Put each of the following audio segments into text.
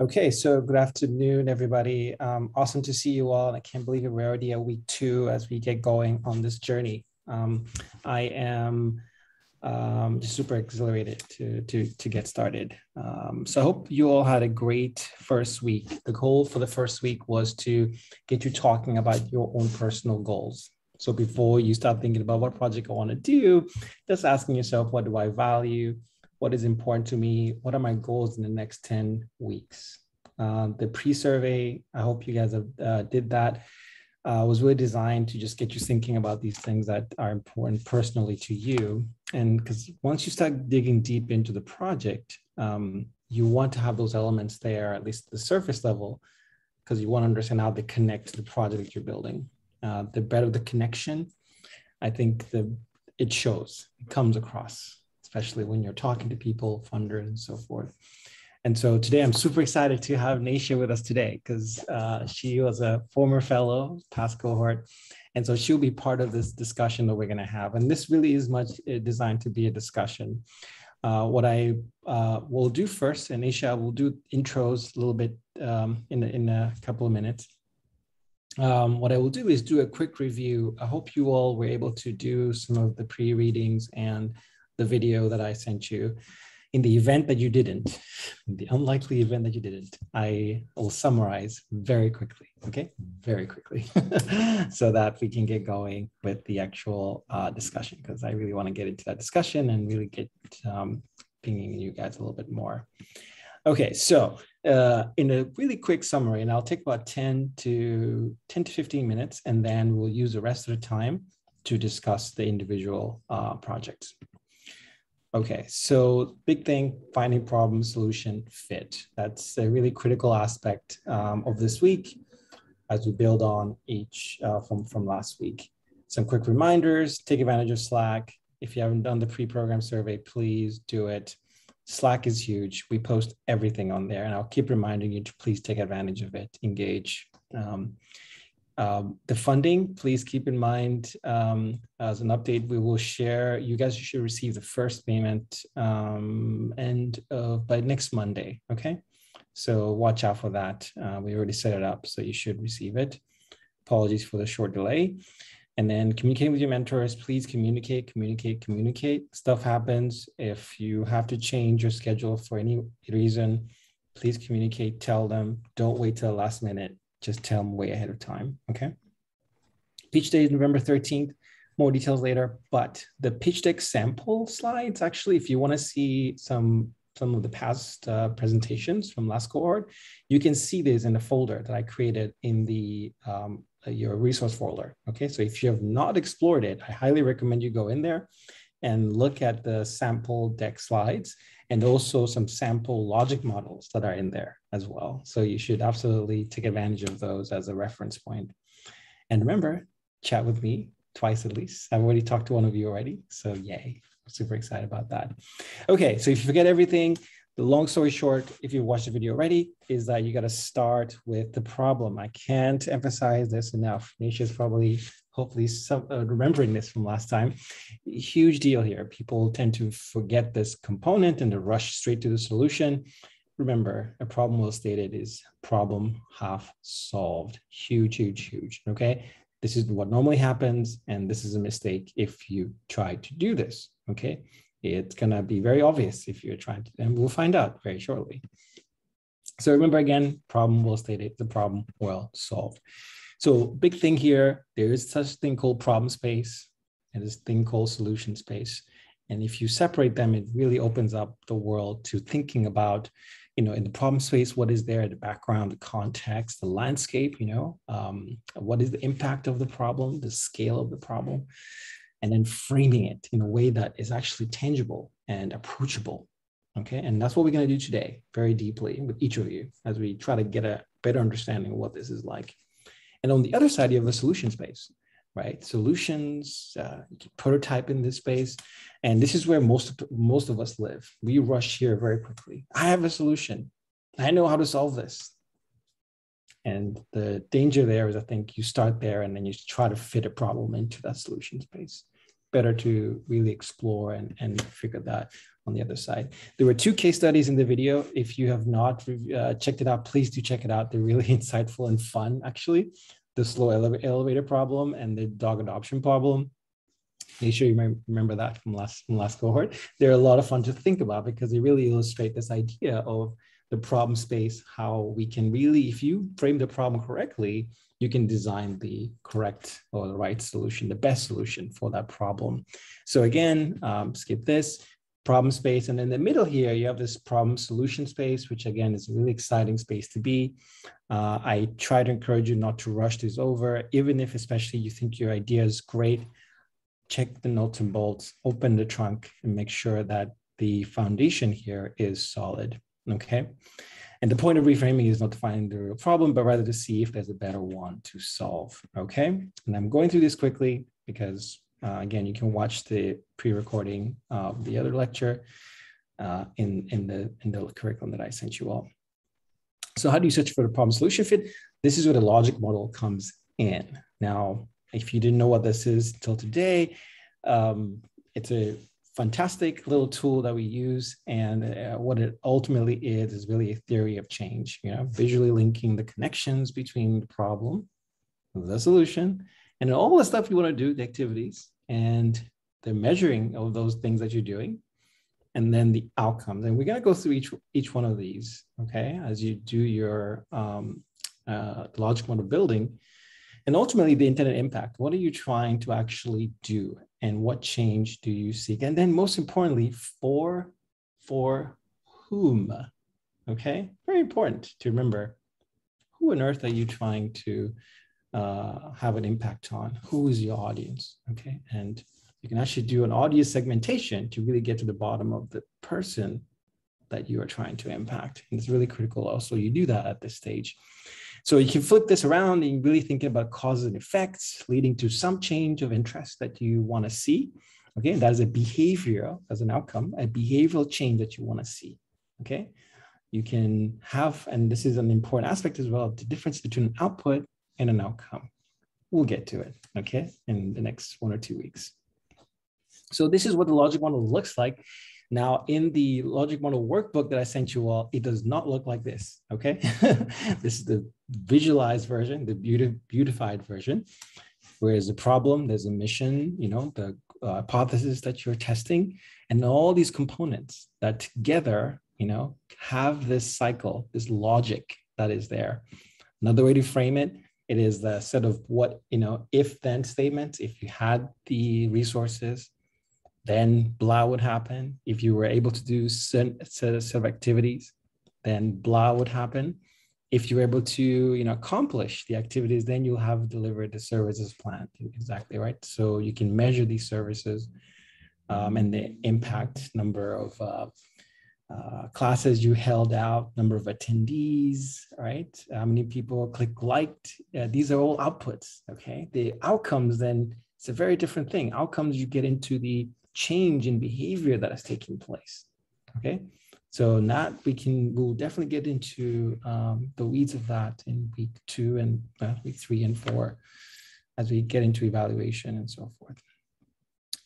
Okay, so good afternoon, everybody. Um, awesome to see you all. And I can't believe we're already at week two as we get going on this journey. Um, I am um, super exhilarated to, to, to get started. Um, so I hope you all had a great first week. The goal for the first week was to get you talking about your own personal goals. So before you start thinking about what project I want to do, just asking yourself, what do I value? What is important to me, what are my goals in the next 10 weeks. Uh, the pre-survey, I hope you guys have, uh, did that, uh, was really designed to just get you thinking about these things that are important personally to you. And because once you start digging deep into the project, um, you want to have those elements there, at least the surface level, because you want to understand how they connect to the project that you're building. Uh, the better the connection, I think the it shows, it comes across especially when you're talking to people, funders, and so forth. And so today I'm super excited to have Naisha with us today because uh, she was a former fellow, past cohort. And so she'll be part of this discussion that we're going to have. And this really is much uh, designed to be a discussion. Uh, what I uh, will do first, and Naisha will do intros a little bit um, in, in a couple of minutes. Um, what I will do is do a quick review. I hope you all were able to do some of the pre-readings and the video that I sent you. In the event that you didn't, the unlikely event that you didn't, I will summarize very quickly, okay? Very quickly, so that we can get going with the actual uh, discussion, because I really want to get into that discussion and really get um, pinging you guys a little bit more. Okay, so uh, in a really quick summary, and I'll take about 10 to 10 to 15 minutes, and then we'll use the rest of the time to discuss the individual uh, projects. Okay, so big thing, finding problem, solution, fit. That's a really critical aspect um, of this week as we build on each uh, from, from last week. Some quick reminders, take advantage of Slack. If you haven't done the pre-program survey, please do it. Slack is huge. We post everything on there and I'll keep reminding you to please take advantage of it, engage. Um, um, the funding, please keep in mind um, as an update, we will share, you guys should receive the first payment um, and by next Monday, okay? So watch out for that. Uh, we already set it up, so you should receive it. Apologies for the short delay. And then communicate with your mentors, please communicate, communicate, communicate. Stuff happens. If you have to change your schedule for any reason, please communicate, tell them, don't wait till the last minute just tell them way ahead of time. Okay. Pitch day is November 13th. More details later, but the pitch deck sample slides, actually, if you want to see some some of the past uh, presentations from last cohort, you can see this in the folder that I created in the um, uh, your resource folder. Okay, so if you have not explored it, I highly recommend you go in there and look at the sample deck slides and also some sample logic models that are in there as well. So you should absolutely take advantage of those as a reference point. And remember, chat with me twice at least. I've already talked to one of you already. So yay, I'm super excited about that. Okay, so if you forget everything, the long story short, if you watched the video already, is that you got to start with the problem. I can't emphasize this enough. Naisha's probably, hopefully, some, uh, remembering this from last time. Huge deal here. People tend to forget this component and to rush straight to the solution. Remember, a problem well stated is problem half solved. Huge, huge, huge. Okay. This is what normally happens, and this is a mistake if you try to do this. Okay it's going to be very obvious if you're trying to, and we'll find out very shortly. So remember again, problem well stated, the problem well solved. So big thing here, there is such thing called problem space and this thing called solution space. And if you separate them, it really opens up the world to thinking about, you know, in the problem space, what is there, the background, the context, the landscape, you know, um, what is the impact of the problem, the scale of the problem and then framing it in a way that is actually tangible and approachable. Okay, and that's what we're going to do today, very deeply with each of you as we try to get a better understanding of what this is like. And on the other side, you have a solution space, right? Solutions, uh, prototype in this space, and this is where most of, most of us live. We rush here very quickly. I have a solution. I know how to solve this. And the danger there is, I think, you start there and then you try to fit a problem into that solution space better to really explore and, and figure that on the other side. There were two case studies in the video. If you have not uh, checked it out, please do check it out. They're really insightful and fun, actually. The slow ele elevator problem and the dog adoption problem. Make sure you remember that from last from last cohort. They're a lot of fun to think about because they really illustrate this idea of the problem space, how we can really, if you frame the problem correctly, you can design the correct or the right solution, the best solution for that problem. So again, um, skip this problem space. And in the middle here, you have this problem solution space, which again is a really exciting space to be. Uh, I try to encourage you not to rush this over, even if especially you think your idea is great, check the nuts and bolts, open the trunk and make sure that the foundation here is solid, okay? And the point of reframing is not to find the real problem, but rather to see if there's a better one to solve, okay? And I'm going through this quickly because uh, again, you can watch the pre-recording of the other lecture uh, in, in, the, in the curriculum that I sent you all. So how do you search for the problem solution fit? This is where the logic model comes in. Now, if you didn't know what this is until today, um, it's a fantastic little tool that we use. And uh, what it ultimately is, is really a theory of change, you know, visually linking the connections between the problem, the solution, and all the stuff you want to do, the activities, and the measuring of those things that you're doing, and then the outcomes. And we're going to go through each, each one of these, okay, as you do your um, uh, logic model building. And ultimately, the intended impact. What are you trying to actually do? And what change do you seek? And then, most importantly, for, for whom? Okay, very important to remember. Who on earth are you trying to uh, have an impact on? Who is your audience? Okay, and you can actually do an audience segmentation to really get to the bottom of the person that you are trying to impact. And it's really critical also you do that at this stage. So you can flip this around and really thinking about causes and effects leading to some change of interest that you want to see. Okay, that is a behavior as an outcome, a behavioral change that you want to see. Okay, you can have, and this is an important aspect as well, the difference between an output and an outcome. We'll get to it, okay, in the next one or two weeks. So this is what the logic model looks like. Now, in the logic model workbook that I sent you all, it does not look like this, okay? this is the visualized version, the beauty, beautified version, whereas the problem, there's a mission, you know, the uh, hypothesis that you're testing, and all these components that together, you know, have this cycle, this logic that is there. Another way to frame it, it is the set of what, you know, if then statements, if you had the resources, then blah would happen. If you were able to do set, set of activities, then blah would happen. If you're able to, you know, accomplish the activities, then you'll have delivered the services plan. Exactly right. So you can measure these services um, and the impact number of uh, uh, classes you held out, number of attendees, right? How many people click liked? Uh, these are all outputs. Okay. The outcomes then it's a very different thing. Outcomes you get into the change in behavior that is taking place. Okay, so that we can we'll definitely get into um, the weeds of that in week two and uh, week three and four as we get into evaluation and so forth.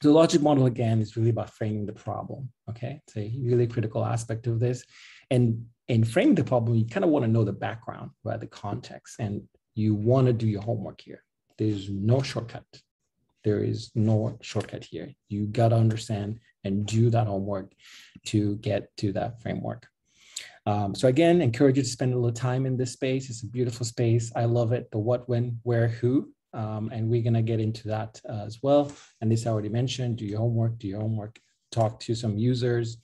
The logic model again is really about framing the problem. Okay, it's a really critical aspect of this, and in framing the problem, you kind of want to know the background, right, the context, and you want to do your homework here. There's no shortcut there is no shortcut here. You got to understand and do that homework to get to that framework. Um, so again, encourage you to spend a little time in this space. It's a beautiful space. I love it. The what, when, where, who. Um, and we're going to get into that uh, as well. And this I already mentioned, do your homework, do your homework, talk to some users.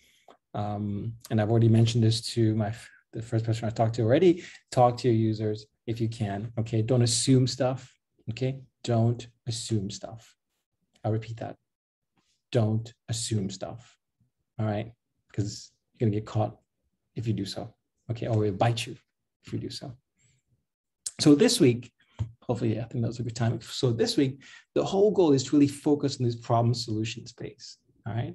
Um, and I've already mentioned this to my the first person I talked to already, talk to your users if you can. Okay, don't assume stuff. Okay, don't assume stuff. I'll repeat that. Don't assume stuff. All right. Because you're going to get caught if you do so. Okay. Or it'll bite you if you do so. So this week, yeah, I think that was a good time. So this week, the whole goal is to really focus on this problem solution space. All right.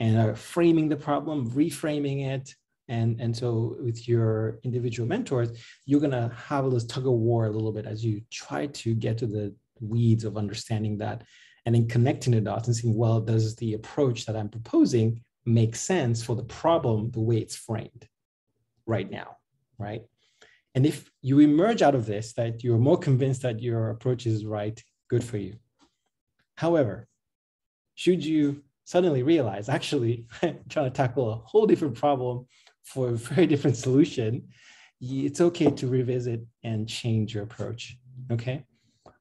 And uh, framing the problem, reframing it, and and so with your individual mentors you're going to have this tug of war a little bit as you try to get to the weeds of understanding that and then connecting the dots and seeing well does the approach that i'm proposing make sense for the problem the way it's framed right now, right? And if you emerge out of this that you're more convinced that your approach is right, good for you. However, should you suddenly realize actually trying to tackle a whole different problem for a very different solution, it's okay to revisit and change your approach. Okay.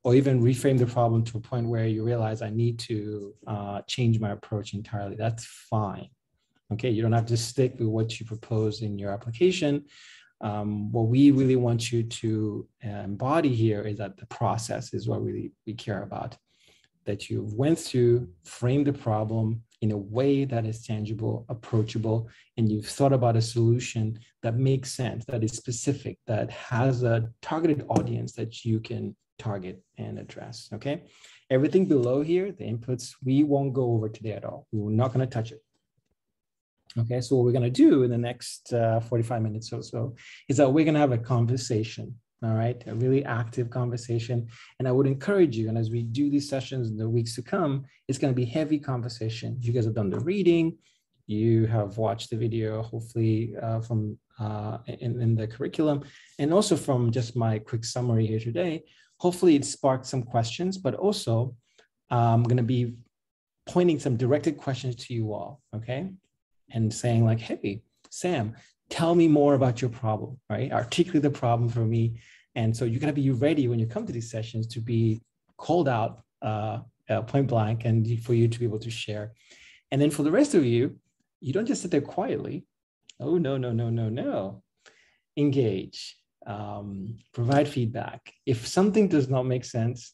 Or even reframe the problem to a point where you realize I need to uh, change my approach entirely. That's fine. Okay. You don't have to stick with what you propose in your application. Um, what we really want you to embody here is that the process is what really we care about that you went through, framed the problem in a way that is tangible, approachable, and you've thought about a solution that makes sense, that is specific, that has a targeted audience that you can target and address. Okay. Everything below here, the inputs, we won't go over today at all. We're not going to touch it. Okay, so what we're going to do in the next uh, 45 minutes or so is that we're going to have a conversation all right? A really active conversation. And i would encourage you and as we do these sessions in the weeks to come it's going to be heavy conversation. You guys have done the reading. You have watched the video hopefully uh, from uh, in, in the curriculum. And also from just my quick summary here today hopefully it sparked some questions but also i'm going to be pointing some directed questions to you all okay and saying like hey sam tell me more about your problem, right? Articulate the problem for me. And so you got to be ready when you come to these sessions to be called out uh, uh, point blank and for you to be able to share. And then for the rest of you, you don't just sit there quietly. Oh, no, no, no, no, no. Engage, um, provide feedback. If something does not make sense,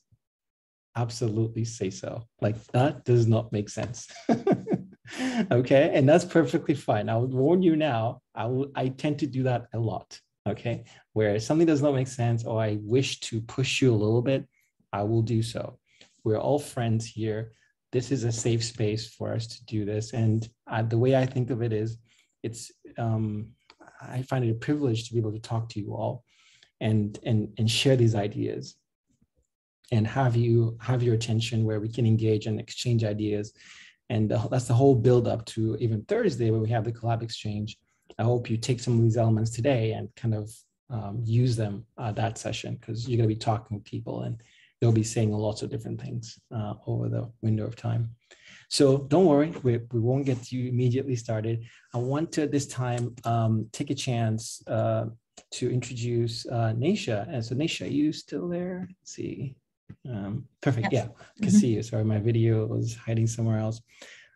absolutely say so. Like that does not make sense. okay and that's perfectly fine. I would warn you now i will i tend to do that a lot okay? Where something does not make sense or i wish to push you a little bit i will do so. We're all friends here. This is a safe space for us to do this. And uh, the way i think of it is it's um, i find it a privilege to be able to talk to you all and and and share these ideas and have you have your attention where we can engage and exchange ideas and that's the whole build up to even Thursday where we have the collab exchange. I hope you take some of these elements today and kind of um, use them uh, that session because you're going to be talking with people and they'll be saying lots of different things uh, over the window of time. So don't worry, we, we won't get you immediately started. I want to at this time um, take a chance uh, to introduce uh, Naisha. And so Naisha, are you still there? Let's see. Um, perfect. Yes. Yeah, I can mm-hmm. see you. Sorry, my video was hiding somewhere else.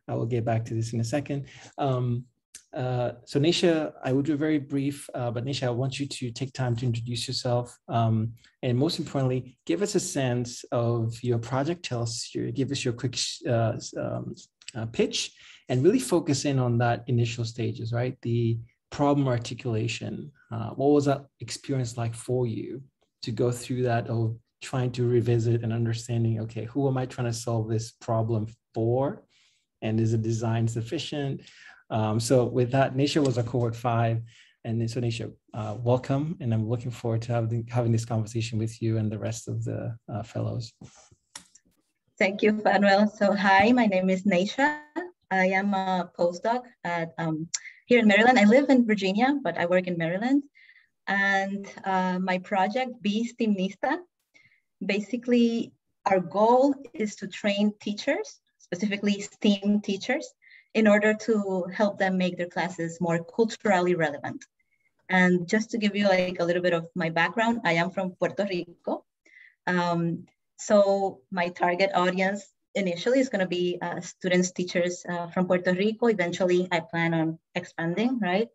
I will get back to this in a second. Um, uh, so Nisha, I will do very brief, uh, but Nisha, I want you to take time to introduce yourself. Um, and most importantly, give us a sense of your project. Tell us, your, give us your quick uh, um, uh, pitch and really focus in on that initial stages, right? The problem articulation. Uh, what was that experience like for you to go through that? Oh, trying to revisit and understanding okay who am i trying to solve this problem for? And is the design sufficient? Um, so with that nisha was a cohort five. And so Naisha, uh, welcome. And i'm looking forward to having, having this conversation with you and the rest of the uh, fellows. Thank you Fanuel. so hi my name is nisha. I am a postdoc at um, here in maryland. I live in virginia but i work in maryland. And uh, my project Be STEAMista basically our goal is to train teachers, specifically STEAM teachers, in order to help them make their classes more culturally relevant. And just to give you like a little bit of my background, I am from Puerto Rico. Um, so my target audience initially is going to be uh, students, teachers uh, from Puerto Rico. Eventually, I plan on expanding, right?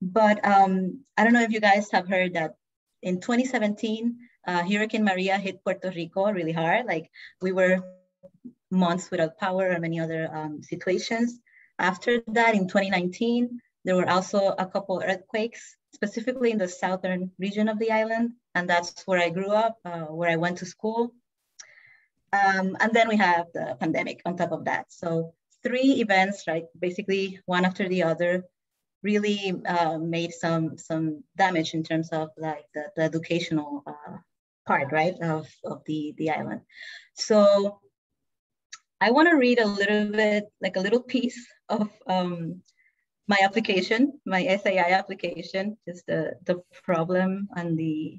But um, I don't know if you guys have heard that in 2017, uh, Hurricane Maria hit Puerto Rico really hard. Like we were months without power and many other um, situations. After that, in 2019, there were also a couple earthquakes, specifically in the southern region of the island. And that's where I grew up, uh, where I went to school. Um, and then we have the pandemic on top of that. So three events, right? Basically one after the other really uh, made some some damage in terms of like the, the educational uh, part, right, of, of the, the island. So I want to read a little bit, like a little piece of um, my application, my SAI application, just the, the problem and the,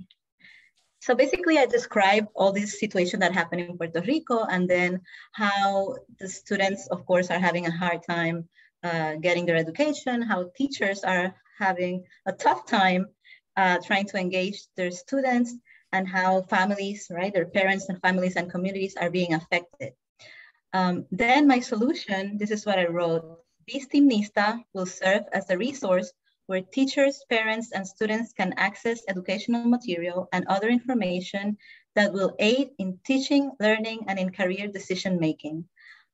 so basically I describe all these situations that happen in Puerto Rico and then how the students, of course, are having a hard time uh, getting their education, how teachers are having a tough time uh, trying to engage their students, and how families, right, their parents and families and communities are being affected. Um, then my solution, this is what I wrote. Vistimnista will serve as a resource where teachers, parents, and students can access educational material and other information that will aid in teaching, learning, and in career decision making.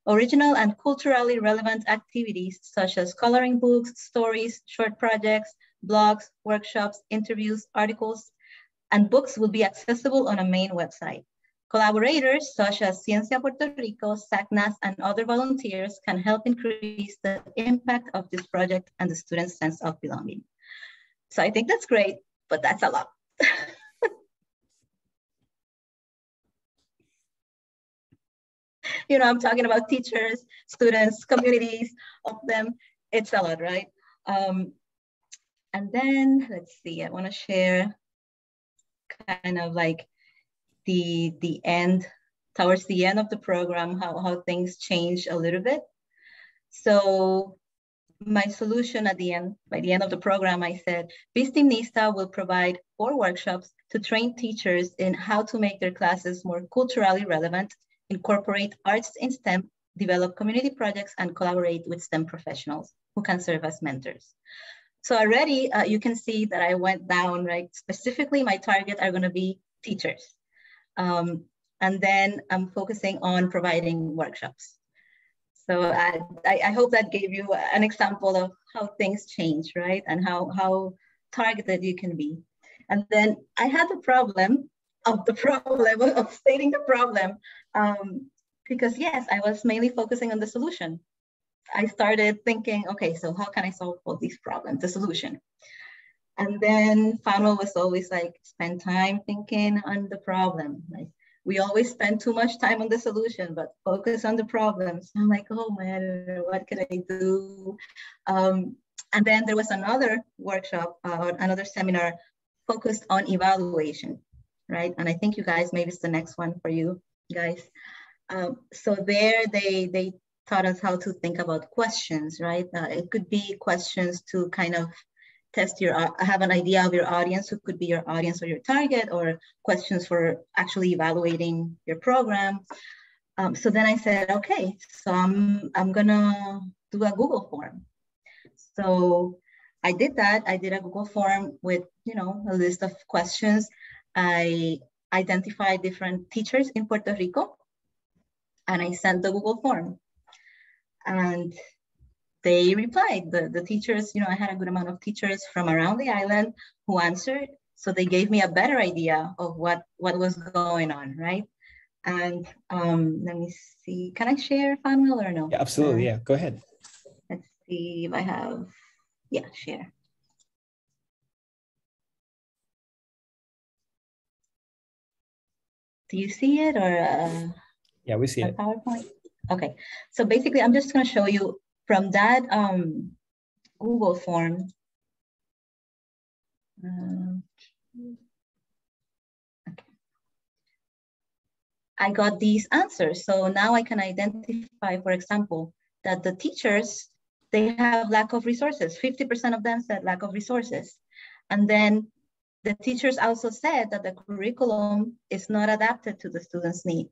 Original and culturally relevant activities such as coloring books, stories, short projects, blogs, workshops, interviews, articles, and books will be accessible on a main website. Collaborators such as Ciencia Puerto Rico, SACNAS, and other volunteers can help increase the impact of this project and the students' sense of belonging. So I think that's great, but that's a lot. you know, I'm talking about teachers, students, communities, of them. It's a lot, right? Um, and then let's see, I wanna share kind of like the the end towards the end of the program how, how things change a little bit. So my solution at the end by the end of the program i said vistimnista will provide four workshops to train teachers in how to make their classes more culturally relevant incorporate arts in stem develop community projects and collaborate with stem professionals who can serve as mentors so already uh, you can see that I went down, right? Specifically, my target are gonna be teachers. Um, and then I'm focusing on providing workshops. So I, I, hope that gave you an example of how things change, right? And how, how targeted you can be. And then I had the problem of the problem, of stating the problem, um, because yes, I was mainly focusing on the solution. I started thinking, okay, so how can I solve all these problems, the solution? And then Fanuel was always like, spend time thinking on the problem. Like we always spend too much time on the solution, but focus on the problems. I'm like, oh man, what can I do? Um, and then there was another workshop, uh, another seminar focused on evaluation, right? And I think you guys, maybe it's the next one for you guys. Um, so there they they taught us how to think about questions, right? Uh, it could be questions to kind of test your, uh, have an idea of your audience, who could be your audience or your target, or questions for actually evaluating your program. Um, so then I said, okay, so I'm, I'm gonna do a Google form. So I did that. I did a Google form with, you know, a list of questions. I identified different teachers in Puerto Rico and I sent the Google form and they replied. The, the teachers you know i had a good amount of teachers from around the island who answered. So they gave me a better idea of what what was going on right? And um let me see. Can i share Fanuel or no? Yeah absolutely. Yeah go ahead. Let's see if i have yeah share. Do you see it or uh, yeah we see it. Powerpoint Okay, so basically I'm just gonna show you from that um, Google form. Uh, okay. I got these answers. So now I can identify, for example, that the teachers, they have lack of resources. 50% of them said lack of resources. And then the teachers also said that the curriculum is not adapted to the students' need.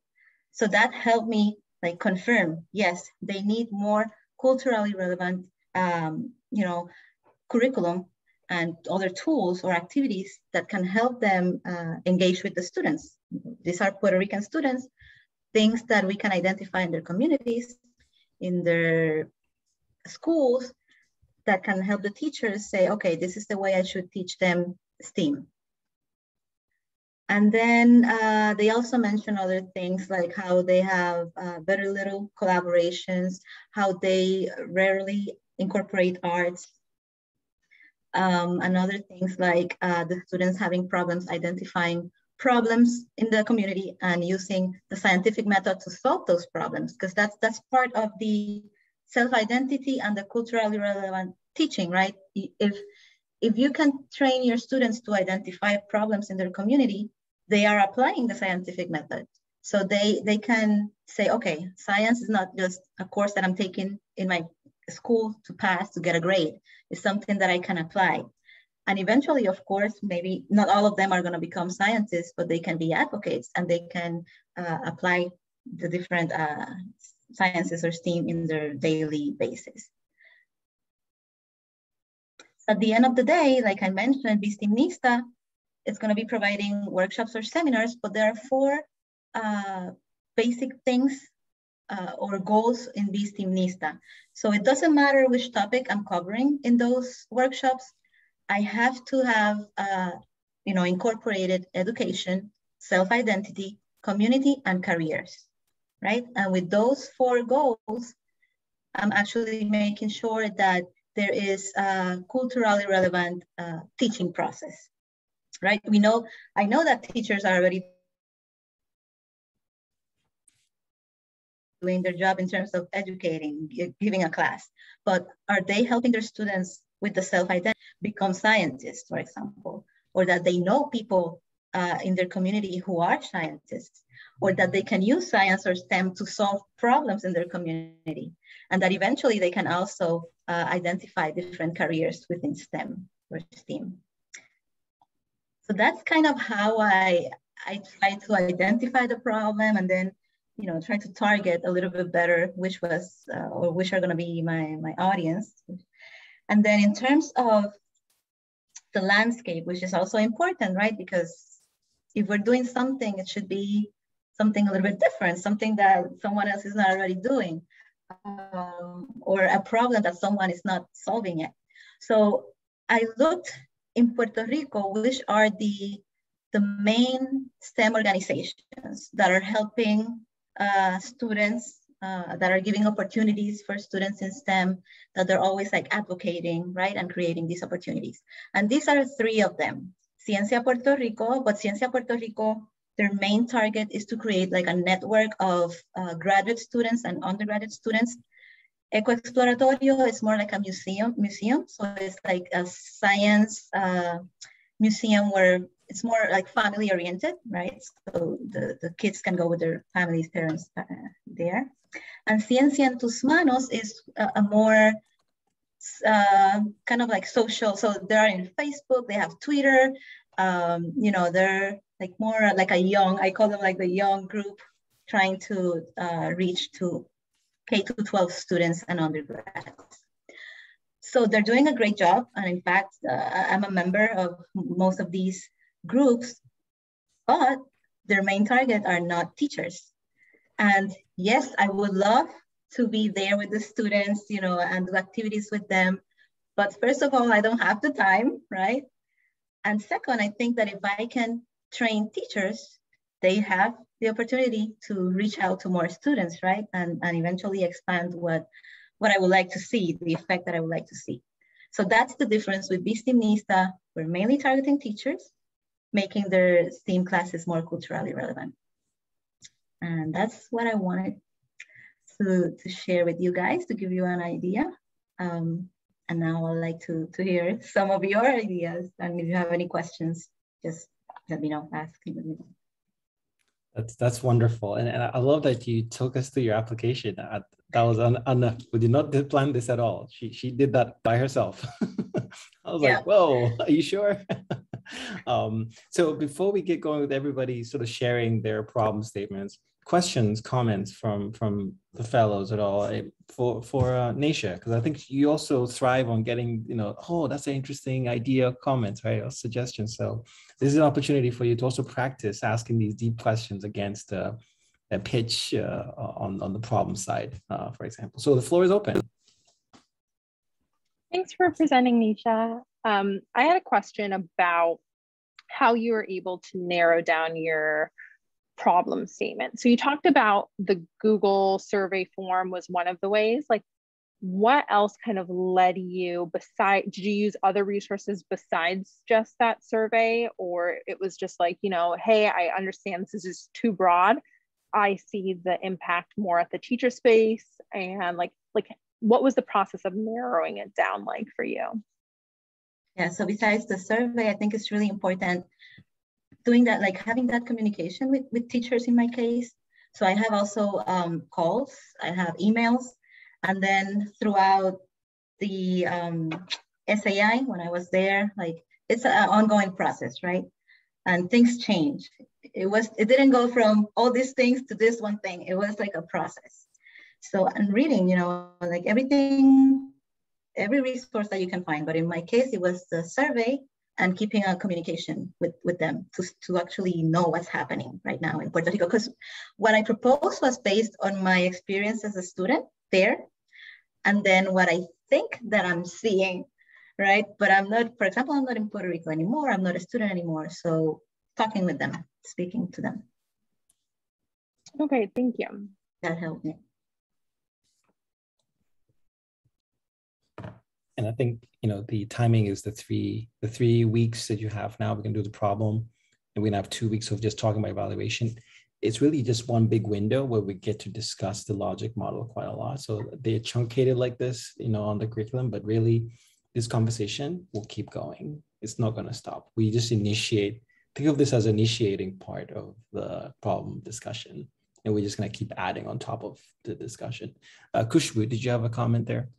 So that helped me like confirm, yes, they need more culturally relevant, um, you know, curriculum and other tools or activities that can help them uh, engage with the students. These are Puerto Rican students, things that we can identify in their communities, in their schools, that can help the teachers say, okay, this is the way I should teach them STEAM. And then uh, they also mention other things like how they have uh, very little collaborations, how they rarely incorporate arts, um, and other things like uh, the students having problems identifying problems in the community and using the scientific method to solve those problems because that's that's part of the self-identity and the culturally relevant teaching right? If if you can train your students to identify problems in their community they are applying the scientific method. So they they can say okay science is not just a course that i'm taking in my school to pass to get a grade. It's something that i can apply. And eventually, of course, maybe not all of them are going to become scientists, but they can be advocates and they can uh, apply the different uh, sciences or STEAM in their daily basis. At the end of the day, like I mentioned, BSTEAMnista is going to be providing workshops or seminars, but there are four uh, basic things uh, or goals in BSTEAMnista. So it doesn't matter which topic I'm covering in those workshops. I have to have, uh, you know, incorporated education, self-identity, community, and careers, right? And with those four goals, I'm actually making sure that there is a culturally relevant uh, teaching process, right? We know, I know that teachers are already doing their job in terms of educating, giving a class, but are they helping their students with the self-identity become scientists, for example, or that they know people uh, in their community who are scientists, or that they can use science or STEM to solve problems in their community, and that eventually they can also uh, identify different careers within STEM or STEAM. So that's kind of how I, I try to identify the problem and then you know, try to target a little bit better which was uh, or which are going to be my my audience, and then in terms of the landscape, which is also important, right? Because if we're doing something, it should be something a little bit different, something that someone else is not already doing, um, or a problem that someone is not solving yet. So I looked in Puerto Rico, which are the, the main STEM organizations that are helping uh, students uh, that are giving opportunities for students in STEM, that they're always like advocating, right, and creating these opportunities. And these are three of them. Ciencia Puerto Rico, but Ciencia Puerto Rico, their main target is to create like a network of uh, graduate students and undergraduate students. Ecoexploratorio is more like a museum, museum. So it's like a science uh, museum where it's more like family oriented, right? So the, the kids can go with their families, parents uh, there. And Ciencia en tus manos is a, a more uh, kind of like social. So they're in Facebook, they have Twitter, um, you know, they're like more like a young, I call them like the young group trying to uh, reach to K to 12 students and undergrads. So they're doing a great job. And in fact, uh, I'm a member of most of these groups, but their main target are not teachers. And yes, I would love to be there with the students, you know, and do activities with them. But first of all, I don't have the time, right? And second, I think that if I can train teachers, they have the opportunity to reach out to more students, right? And, and eventually expand what, what I would like to see, the effect that I would like to see. So that's the difference with BSTEAMnista. We're mainly targeting teachers, making their STEAM classes more culturally relevant. And that's what I wanted to, to share with you guys to give you an idea. Um, and now I'd like to, to hear some of your ideas. And if you have any questions, just let me know, ask me. That's that's wonderful, and, and I love that you took us through your application. that was un, un, we did not plan this at all. She she did that by herself. I was yeah. like, whoa, are you sure? um, so before we get going with everybody sort of sharing their problem statements, questions, comments from from the fellows at all eh, for for uh, Naisha? Because I think you also thrive on getting you know, oh, that's an interesting idea, comments, right, or suggestions. So this is an opportunity for you to also practice asking these deep questions against uh, a pitch uh, on on the problem side, uh, for example. So the floor is open. Thanks for presenting, Nisha. Um, I had a question about how you were able to narrow down your problem statement. So you talked about the Google survey form was one of the ways. Like, what else kind of led you beside did you use other resources besides just that survey or it was just like you know hey i understand this is too broad i see the impact more at the teacher space and like like what was the process of narrowing it down like for you yeah so besides the survey i think it's really important doing that like having that communication with, with teachers in my case so i have also um, calls i have emails and then throughout the um, SAI, when I was there, like it's an ongoing process, right? And things change. It was, it didn't go from all these things to this one thing. It was like a process. So and reading, you know, like everything, every resource that you can find. But in my case, it was the survey and keeping a communication with, with them to, to actually know what's happening right now in Puerto Rico. Because what I proposed was based on my experience as a student there and then what I think that I'm seeing, right? But I'm not, for example, I'm not in Puerto Rico anymore. I'm not a student anymore. So talking with them, speaking to them. Okay, thank you. That helped me. And I think you know the timing is the three the three weeks that you have now. We can do the problem, and we can have two weeks of just talking about evaluation it's really just one big window where we get to discuss the logic model quite a lot. So they're truncated like this, you know, on the curriculum, but really this conversation will keep going. It's not going to stop. We just initiate, think of this as initiating part of the problem discussion. And we're just going to keep adding on top of the discussion. Uh, Kushbu, did you have a comment there?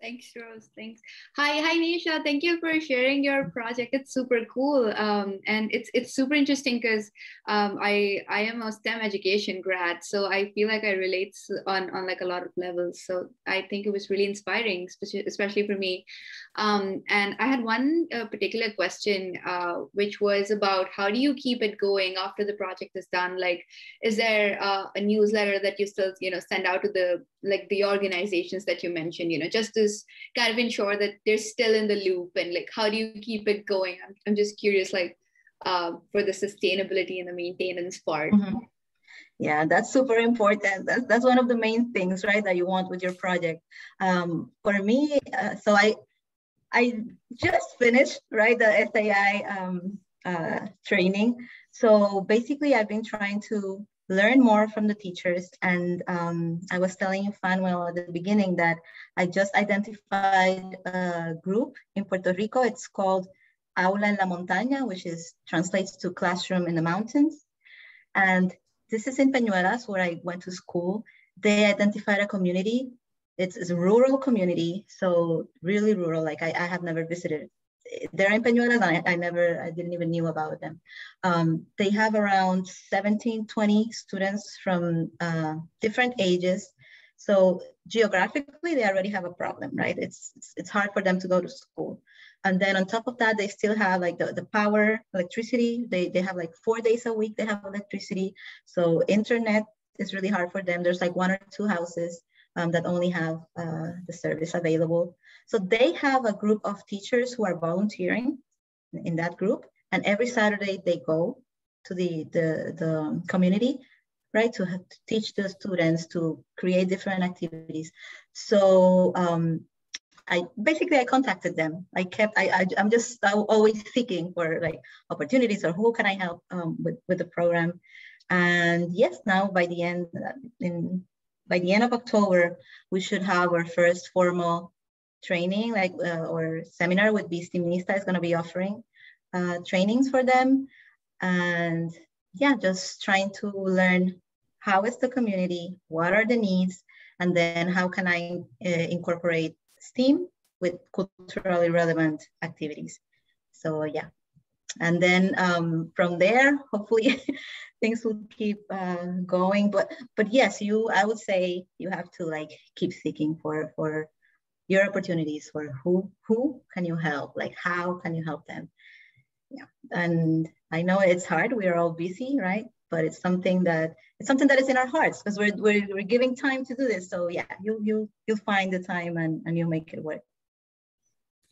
Thanks, Rose. Thanks. Hi, hi, Nisha. Thank you for sharing your project. It's super cool, um, and it's it's super interesting because um, I I am a STEM education grad, so I feel like I relate on on like a lot of levels. So I think it was really inspiring, especially for me. Um, and I had one uh, particular question, uh, which was about how do you keep it going after the project is done? Like, is there uh, a newsletter that you still you know send out to the like the organizations that you mentioned? You know, just to kind of ensure that they're still in the loop and like how do you keep it going? I'm, I'm just curious like uh, for the sustainability and the maintenance part. Mm-hmm. yeah that's super important. That's, that's one of the main things right that you want with your project. Um, for me uh, so i i just finished right the sai um, uh, training. So basically i've been trying to learn more from the teachers. And um, I was telling Fanuel at the beginning that I just identified a group in Puerto Rico. It's called Aula en la Montaña, which is translates to classroom in the mountains. And this is in Peñuelas, where I went to school. They identified a community. It's, it's a rural community, so really rural. Like I, I have never visited they're in Peñuelas, I, I never, I didn't even knew about them. Um, they have around 17, 20 students from uh, different ages. So geographically, they already have a problem, right? It's, it's, it's hard for them to go to school. And then on top of that, they still have like the, the power, electricity. They, they have like four days a week, they have electricity. So internet is really hard for them. There's like one or two houses um, that only have uh, the service available. So they have a group of teachers who are volunteering in that group. And every Saturday they go to the, the, the community, right, to, to teach the students to create different activities. So um, I basically I contacted them. I kept I, I am just always seeking for like opportunities or who can I help um, with with the program. And yes, now by the end in by the end of October, we should have our first formal training, like uh, or seminar with Vistiminista is going to be offering uh, trainings for them, and yeah, just trying to learn how is the community, what are the needs, and then how can I uh, incorporate STEAM with culturally relevant activities. So yeah, and then um, from there, hopefully things will keep uh, going. But but yes, you I would say you have to like keep seeking for for your opportunities for who who can you help, like how can you help them. Yeah, and I know it's hard. We are all busy, right? But it's something that it's something that is in our hearts because we're, we're we're giving time to do this. So yeah, you you you'll find the time and and you'll make it work.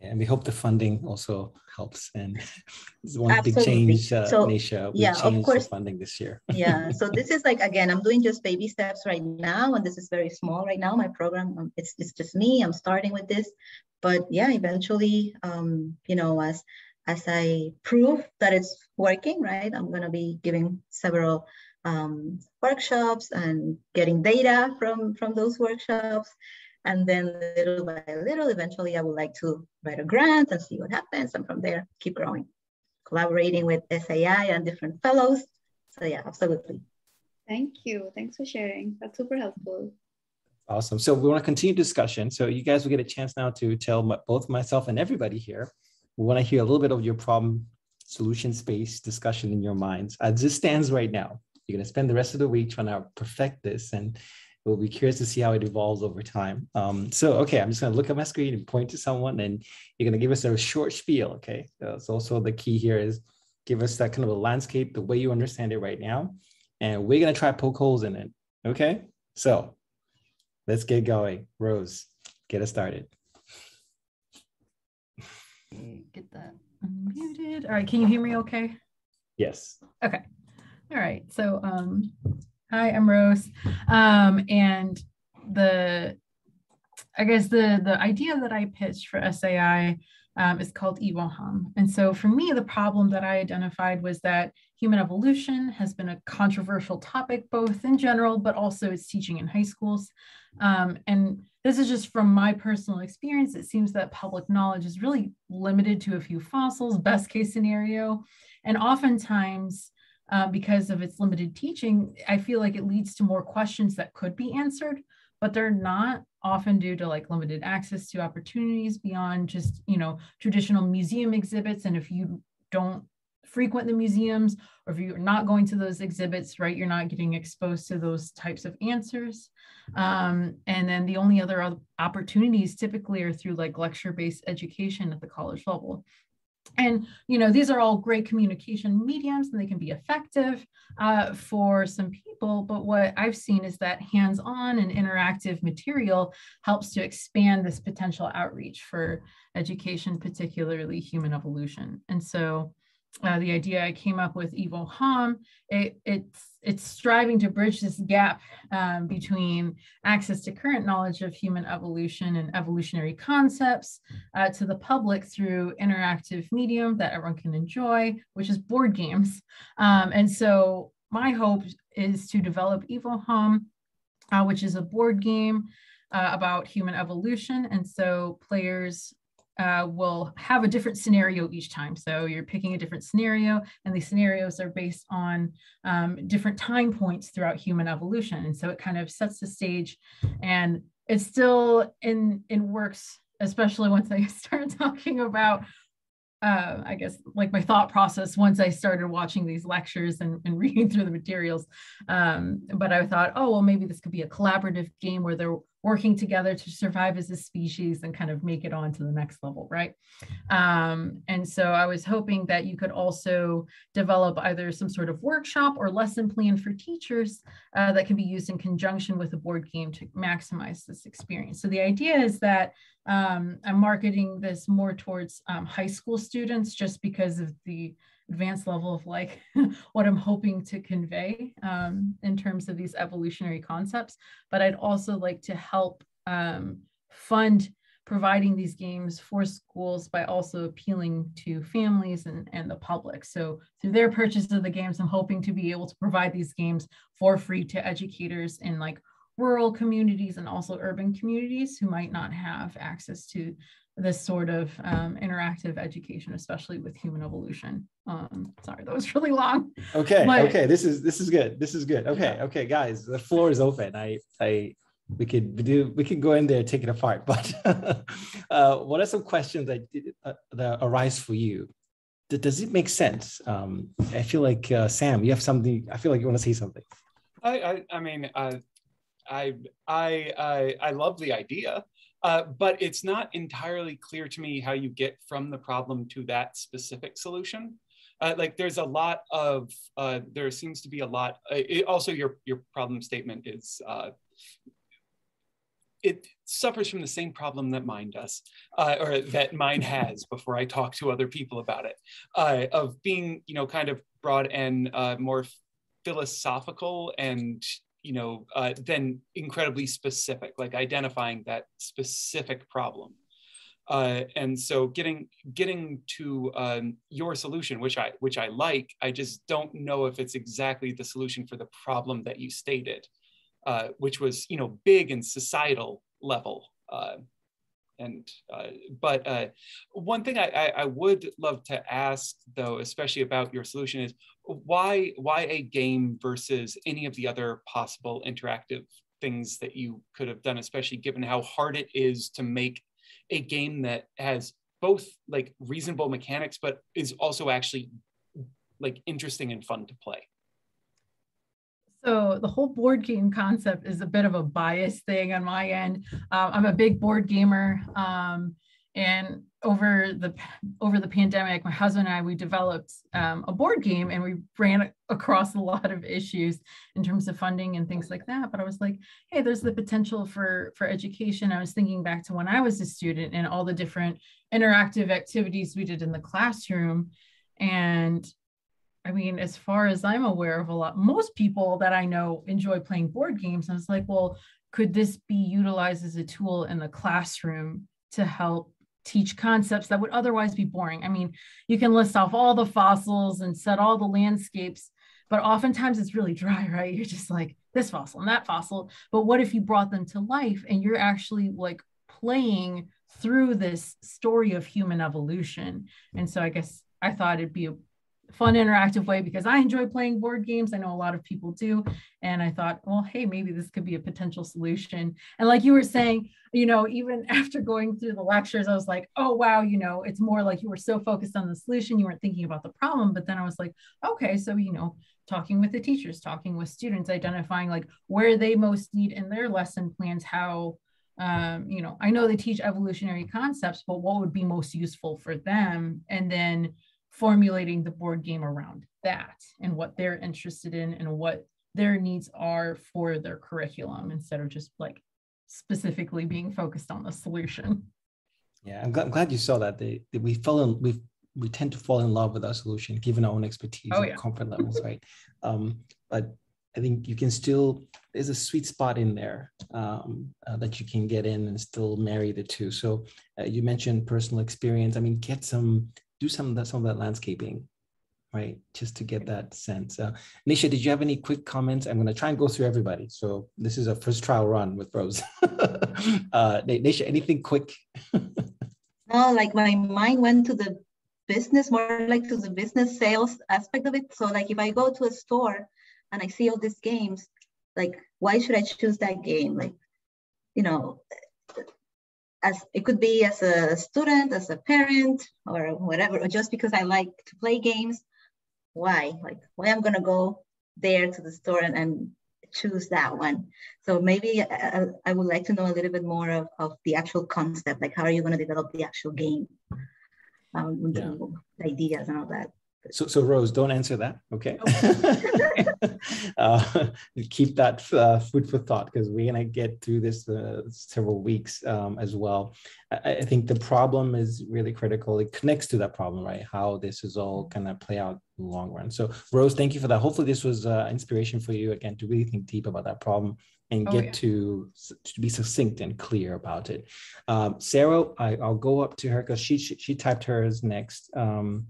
And we hope the funding also helps. And it's one Absolutely. big change, uh, so, Nisha. We yeah, of course. funding this year. yeah. So this is like again, I'm doing just baby steps right now, and this is very small right now. My program, um, it's it's just me. I'm starting with this, but yeah, eventually, um, you know, as as I prove that it's working, right, I'm gonna be giving several um, workshops and getting data from from those workshops and then little by little, eventually I would like to write a grant and see what happens. And from there, keep growing, collaborating with SAI and different fellows. So yeah, absolutely. Thank you. Thanks for sharing. That's super helpful. Awesome. So we want to continue discussion. So you guys will get a chance now to tell my, both myself and everybody here. We want to hear a little bit of your problem solution space discussion in your minds as this stands right now. You're going to spend the rest of the week trying to perfect this and we'll be curious to see how it evolves over time. Um, so, okay, I'm just going to look at my screen and point to someone, and you're going to give us a short spiel. Okay, that's also the key here is give us that kind of a landscape, the way you understand it right now, and we're going to try poke holes in it. Okay, so let's get going. Rose, get us started. Get that unmuted. All right, can you hear me? Okay. Yes. Okay. All right. So, um, Hi, I'm Rose. Um, and the, I guess the the idea that I pitched for SAI um, is called EvoHum. And so for me, the problem that I identified was that human evolution has been a controversial topic, both in general, but also its teaching in high schools. Um, and this is just from my personal experience. It seems that public knowledge is really limited to a few fossils, best case scenario. And oftentimes, uh, because of its limited teaching, I feel like it leads to more questions that could be answered, but they're not often due to like limited access to opportunities beyond just, you know, traditional museum exhibits. And if you don't frequent the museums or if you're not going to those exhibits, right, you're not getting exposed to those types of answers. Um, and then the only other opportunities typically are through like lecture-based education at the college level and you know these are all great communication mediums and they can be effective uh, for some people. But what i've seen is that hands-on and interactive material helps to expand this potential outreach for education particularly human evolution. And so uh, the idea I came up with EvoHum, it, it's, it's striving to bridge this gap um, between access to current knowledge of human evolution and evolutionary concepts uh, to the public through interactive medium that everyone can enjoy, which is board games. Um, and so my hope is to develop EvoHum, uh, which is a board game uh, about human evolution. And so players uh, will have a different scenario each time. So you're picking a different scenario, and these scenarios are based on um, different time points throughout human evolution. And so it kind of sets the stage, and it's still in in works, especially once I start talking about. Uh, I guess like my thought process once I started watching these lectures and, and reading through the materials. Um, but I thought, oh, well, maybe this could be a collaborative game where they're working together to survive as a species and kind of make it on to the next level, right? Um, and so I was hoping that you could also develop either some sort of workshop or lesson plan for teachers uh, that can be used in conjunction with a board game to maximize this experience. So the idea is that um, I'm marketing this more towards um, high school students just because of the advanced level of like what I'm hoping to convey um, in terms of these evolutionary concepts. But I'd also like to help um, fund providing these games for schools by also appealing to families and, and the public. So through their purchase of the games, I'm hoping to be able to provide these games for free to educators in like rural communities and also urban communities who might not have access to this sort of um, interactive education, especially with human evolution. Um, sorry, that was really long. Okay, but, okay, this is this is good. This is good. Okay, okay, guys, the floor is open. I I we could do we could go in there take it apart. But uh, what are some questions that uh, that arise for you? Does it make sense? Um, I feel like uh, Sam, you have something. I feel like you want to say something. I I, I mean, uh, I I I I love the idea. Uh, but it's not entirely clear to me how you get from the problem to that specific solution. Uh, like there's a lot of, uh, there seems to be a lot, uh, it, also your, your problem statement is, uh, it suffers from the same problem that mine does, or that mine has before I talk to other people about it, of being, you know, kind of broad and more philosophical and, you know, uh, then incredibly specific, like identifying that specific problem. Uh, and so getting getting to um, your solution, which I which I like, I just don't know if it's exactly the solution for the problem that you stated. Uh, which was you know big and societal level. Uh, and uh, but uh, one thing I, I, I, would love to ask though, especially about your solution, is why why a game versus any of the other possible interactive things that you could have done, especially given how hard it is to make a game that has both like reasonable mechanics, but is also actually like interesting and fun to play. So the whole board game concept is a bit of a bias thing on my end. Um, I'm a big board gamer, um, and over the over the pandemic, my husband and I we developed um, a board game, and we ran across a lot of issues in terms of funding and things like that. But I was like, hey, there's the potential for for education. I was thinking back to when I was a student and all the different interactive activities we did in the classroom, and I mean, as far as I'm aware of a lot, most people that I know enjoy playing board games. I was like, well, could this be utilized as a tool in the classroom to help teach concepts that would otherwise be boring? I mean, you can list off all the fossils and set all the landscapes, but oftentimes it's really dry, right? You're just like this fossil and that fossil. But what if you brought them to life and you're actually like playing through this story of human evolution? And so I guess I thought it'd be a fun interactive way because I enjoy playing board games. I know a lot of people do. And I thought, well, hey, maybe this could be a potential solution. And like you were saying, you know, even after going through the lectures, I was like, oh, wow, you know, it's more like you were so focused on the solution, you weren't thinking about the problem. But then I was like, okay, so, you know, talking with the teachers, talking with students, identifying like where they most need in their lesson plans, how um, you know, I know they teach evolutionary concepts, but what would be most useful for them? And then formulating the board game around that and what they're interested in and what their needs are for their curriculum instead of just like specifically being focused on the solution. Yeah, I'm, glad, I'm glad you saw that. They, they, we fell in, we we tend to fall in love with our solution given our own expertise oh, and yeah. comfort levels, right? Um, but I think you can still there's a sweet spot in there um, uh, that you can get in and still marry the two. So uh, you mentioned personal experience. I mean, get some do some of that, some of that landscaping, right? Just to get that sense. Uh, Nisha, did you have any quick comments? I'm going to try and go through everybody. So this is a first trial run with Rose. uh, Nisha, anything quick? no, like my mind went to the business, more like to the business sales aspect of it. So like if I go to a store and I see all these games, like why should I choose that game? Like, you know, as it could be as a student, as a parent, or whatever, or just because I like to play games. Why? Like, why I'm gonna go there to the store and, and choose that one. So maybe I, uh, uh, I, would like to know a little bit more of, of the actual concept, like how are you going to develop the actual game, um, yeah. the ideas and all that. So, so Rose, don't answer that. Okay. uh, keep that uh, food for thought because we're gonna get through this uh, several weeks um, as well. I, I, think the problem is really critical. It connects to that problem, right? How this is all gonna play out in the long run. So, Rose, thank you for that. Hopefully, this was uh, inspiration for you again to really think deep about that problem and oh, get oh, yeah. to to be succinct and clear about it. Um, Sarah, I, will go up to her because she, she, she typed hers next. Um,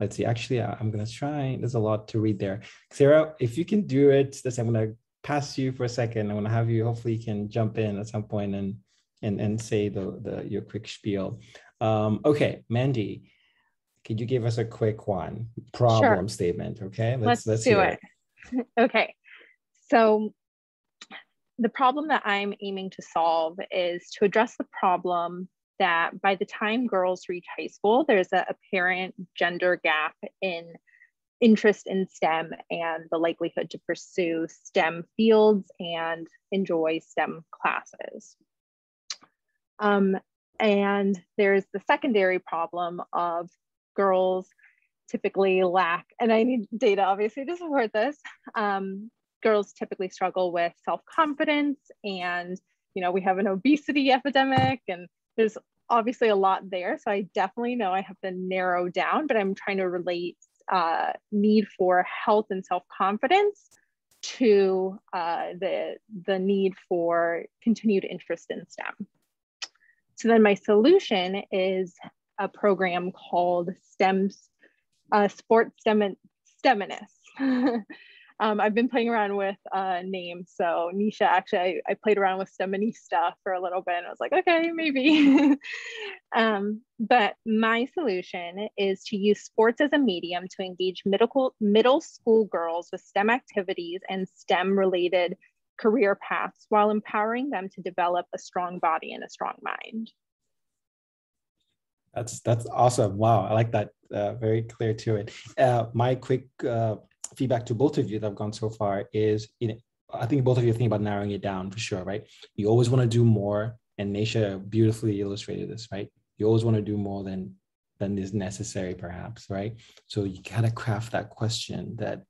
let's see, actually, I'm going to try. There's a lot to read there. Sarah, if you can do it, this, I'm going to pass you for a second. I'm going to have you, hopefully you can jump in at some point and, and, and say the, the, your quick spiel. Um, okay, Mandy, could you give us a quick one problem sure. statement? Okay, let's, let's, let's do it. it. okay, so the problem that I'm aiming to solve is to address the problem that by the time girls reach high school, there's a apparent gender gap in interest in STEM and the likelihood to pursue STEM fields and enjoy STEM classes. Um, and there's the secondary problem of girls typically lack, and I need data obviously to support this, um, girls typically struggle with self-confidence and you know, we have an obesity epidemic and there's obviously a lot there. So I definitely know I have to narrow down, but I'm trying to relate uh, need for health and self-confidence to uh, the, the need for continued interest in STEM. So then my solution is a program called STEM's uh, Sports STEM. um, I've been playing around with uh, names. So Nisha, actually, I, I played around with STEMinista for a little bit and I was like, okay, maybe. um, but my solution is to use sports as a medium to engage middle, middle school girls with STEM activities and STEM related career paths while empowering them to develop a strong body and a strong mind. That's that's awesome. Wow, I like that. Uh, very clear to it. Uh, my quick uh, feedback to both of you that have gone so far is, you know, I think both of you think about narrowing it down for sure, right? You always want to do more, and Nisha beautifully illustrated this, right? You always want to do more than than is necessary, perhaps, right? So you gotta craft that question that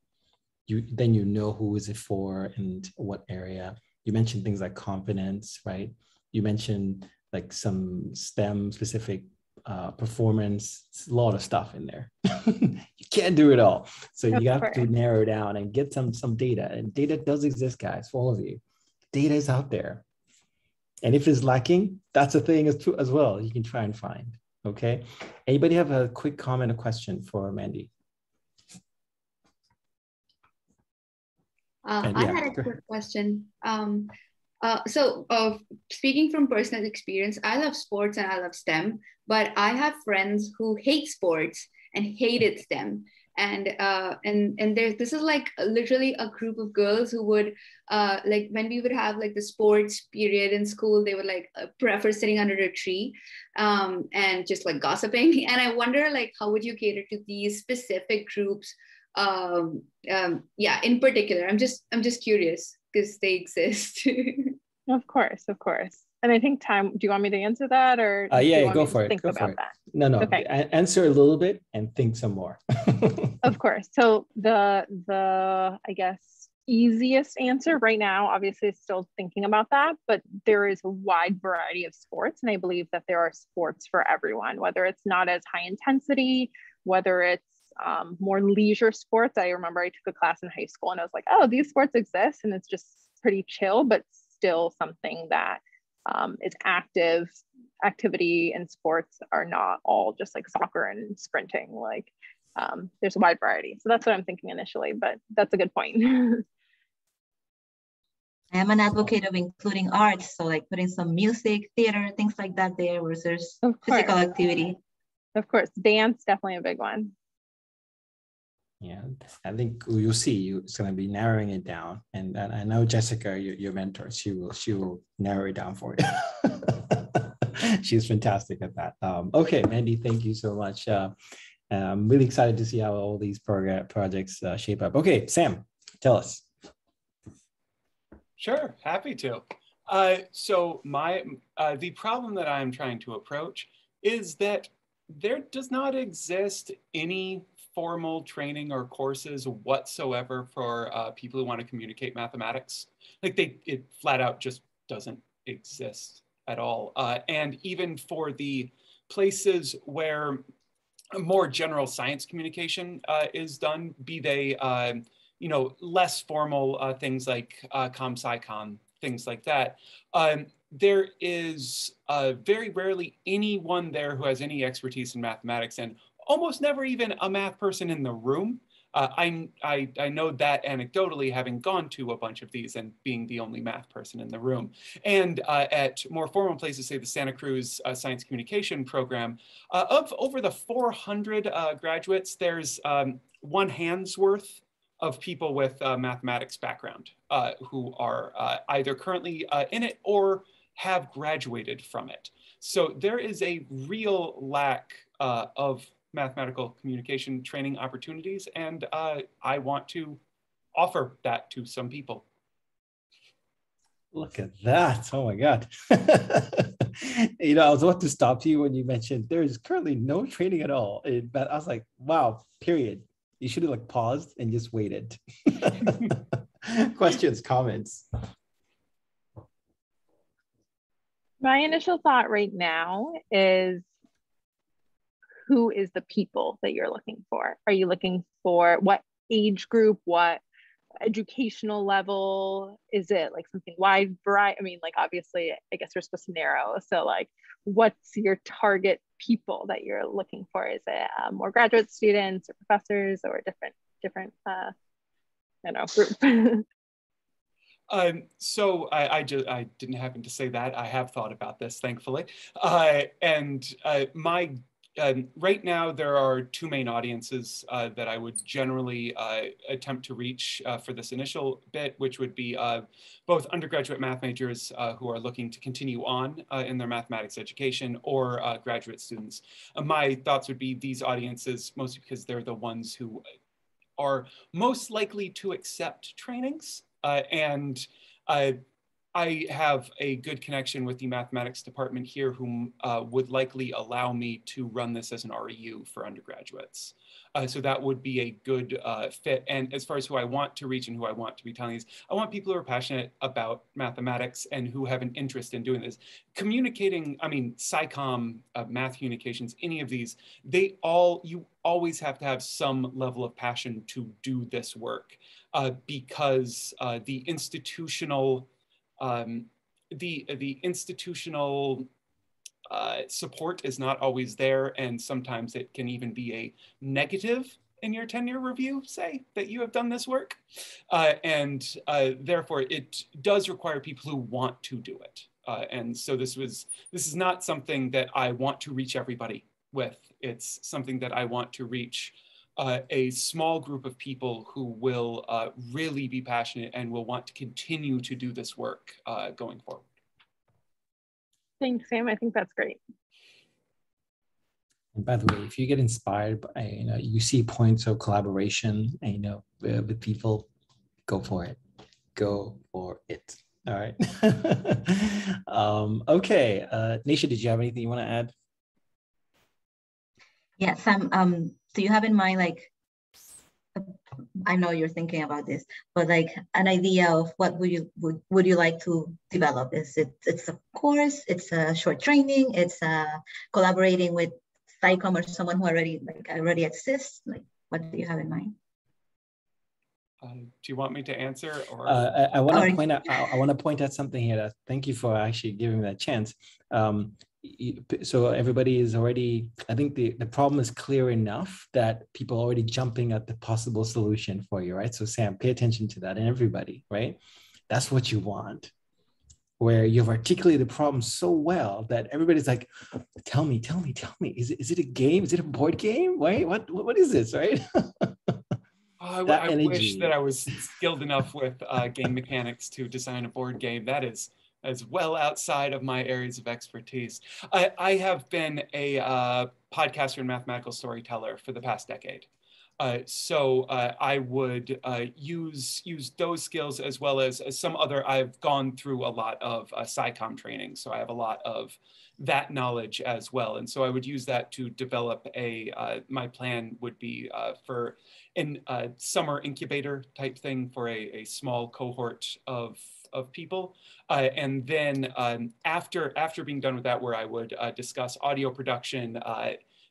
you then you know who is it for and what area. You mentioned things like confidence, right? You mentioned like some STEM specific uh, performance, a lot of stuff in there. you can't do it all. So you have to narrow down and get some some data. And data does exist, guys, for all of you. Data is out there. And if it's lacking, that's a thing as, as well. You can try and find. Okay. Anybody have a quick comment or question for Mandy? Uh, I had a quick question. Um, uh, so, uh, speaking from personal experience, I love sports and I love STEM, but I have friends who hate sports and hated STEM. And uh, and and there's this is like literally a group of girls who would uh, like when we would have like the sports period in school, they would like uh, prefer sitting under a tree um, and just like gossiping. And I wonder like how would you cater to these specific groups? Um, um, yeah, in particular, I'm just I'm just curious because they exist. of course, of course. And I think time. Do you want me to answer that, or uh, yeah, go for it. Think go about it. that. No, no. Okay. answer a little bit and think some more. of course. So the the I guess easiest answer right now, obviously, is still thinking about that. But there is a wide variety of sports, and I believe that there are sports for everyone. Whether it's not as high intensity, whether it's um, more leisure sports. I remember I took a class in high school and I was like, oh, these sports exist and it's just pretty chill, but still something that um, is active. Activity and sports are not all just like soccer and sprinting. Like um, there's a wide variety. So that's what I'm thinking initially, but that's a good point. I am an advocate of including arts, so like putting some music, theater, things like that there, where there's physical activity. Of course, dance definitely a big one. Yeah, I think you'll see you, it's going to be narrowing it down. And, and I know Jessica, your, your mentor, she will she will narrow it down for you. She's fantastic at that. Um, okay, Mandy, thank you so much. Uh, I'm really excited to see how all these program projects uh, shape up. Okay, Sam, tell us. Sure, happy to. Uh, so my uh, the problem that I'm trying to approach is that there does not exist any formal training or courses whatsoever for uh, people who want to communicate mathematics. Like they, it flat out just doesn't exist at all. Uh, and even for the places where more general science communication uh, is done, be they, uh, you know, less formal uh, things like uh, ComSciCon, things like that. Um, there is uh, very rarely anyone there who has any expertise in mathematics and almost never even a math person in the room. Uh, I, I, I know that anecdotally, having gone to a bunch of these and being the only math person in the room. And uh, at more formal places, say the Santa Cruz uh, Science Communication Program, uh, of over the 400 uh, graduates, there's um, one hand's worth of people with mathematics background who are either currently in it or have graduated from it. So there is a real lack of mathematical communication training opportunities, and uh, I want to offer that to some people. Look at that. Oh my God. you know, I was about to stop you when you mentioned there is currently no training at all. But I was like, wow, period. You should have like paused and just waited. Questions, comments? My initial thought right now is who is the people that you're looking for? Are you looking for what age group, what educational level? Is it like something wide variety? I mean, like obviously, I guess we're supposed to narrow. So, like, what's your target people that you're looking for? Is it uh, more graduate students or professors or different different uh, I know group? Um, so I, I, just I didn't happen to say that. I have thought about this, thankfully. Uh, and uh, my um, right now, there are two main audiences uh, that I would generally uh, attempt to reach uh, for this initial bit, which would be uh, both undergraduate math majors uh, who are looking to continue on uh, in their mathematics education or graduate students. my thoughts would be these audiences, mostly because they're the ones who are most likely to accept trainings and I have a good connection with the mathematics department here who uh, would likely allow me to run this as an REU for undergraduates. Uh, so that would be a good uh, fit. And as far as who I want to reach and who I want to be telling these, I want people who are passionate about mathematics and who have an interest in doing this. Communicating, I mean, SciComm, uh, math communications, any of these, they all, you always have to have some level of passion to do this work uh, because uh, the institutional um, the, the institutional uh, support is not always there, and sometimes it can even be a negative in your tenure review, say that you have done this work. Uh, and uh, therefore, it does require people who want to do it. Uh, and so this was this is not something that I want to reach everybody with. It's something that I want to reach uh, a small group of people who will uh, really be passionate and will want to continue to do this work uh, going forward. Thanks, Sam. I think that's great. And by the way, if you get inspired by, you know, you see points of collaboration, and, you know, with people, go for it. Go for it. All right. um, okay. Uh, Nisha, did you have anything you want to add? Yes, Sam. Um, do you have in mind like I know you're thinking about this, but like an idea of what would you would, would you like to develop? Is it it's a course, it's a short training, it's uh, collaborating with SciComm or someone who already like already exists? Like what do you have in mind? Uh, do you want me to answer or? Uh, I, I want to point out I, I want to point out something here that, thank you for actually giving me that chance. Um, so everybody is already i think the, the problem is clear enough that people are already jumping at the possible solution for you right? So sam pay attention to that and everybody right? That's what you want. Where you've articulated the problem so well that everybody's like tell me tell me tell me is it, is it a game? Is it a board game? Wait what what is this? Right I, I wish that I was skilled enough with uh, game mechanics to design a board game. That is as well outside of my areas of expertise. I, I have been a uh, podcaster and mathematical storyteller for the past decade. Uh, so uh, I would uh, use use those skills as well as, as, some other. I've gone through a lot of uh, SciComm training, so I have a lot of that knowledge as well. And so I would use that to develop a. Uh, my plan would be uh, for a uh, summer incubator type thing for a, a small cohort of of people. Uh, and then um, after, after being done with that, where I would uh, discuss audio production,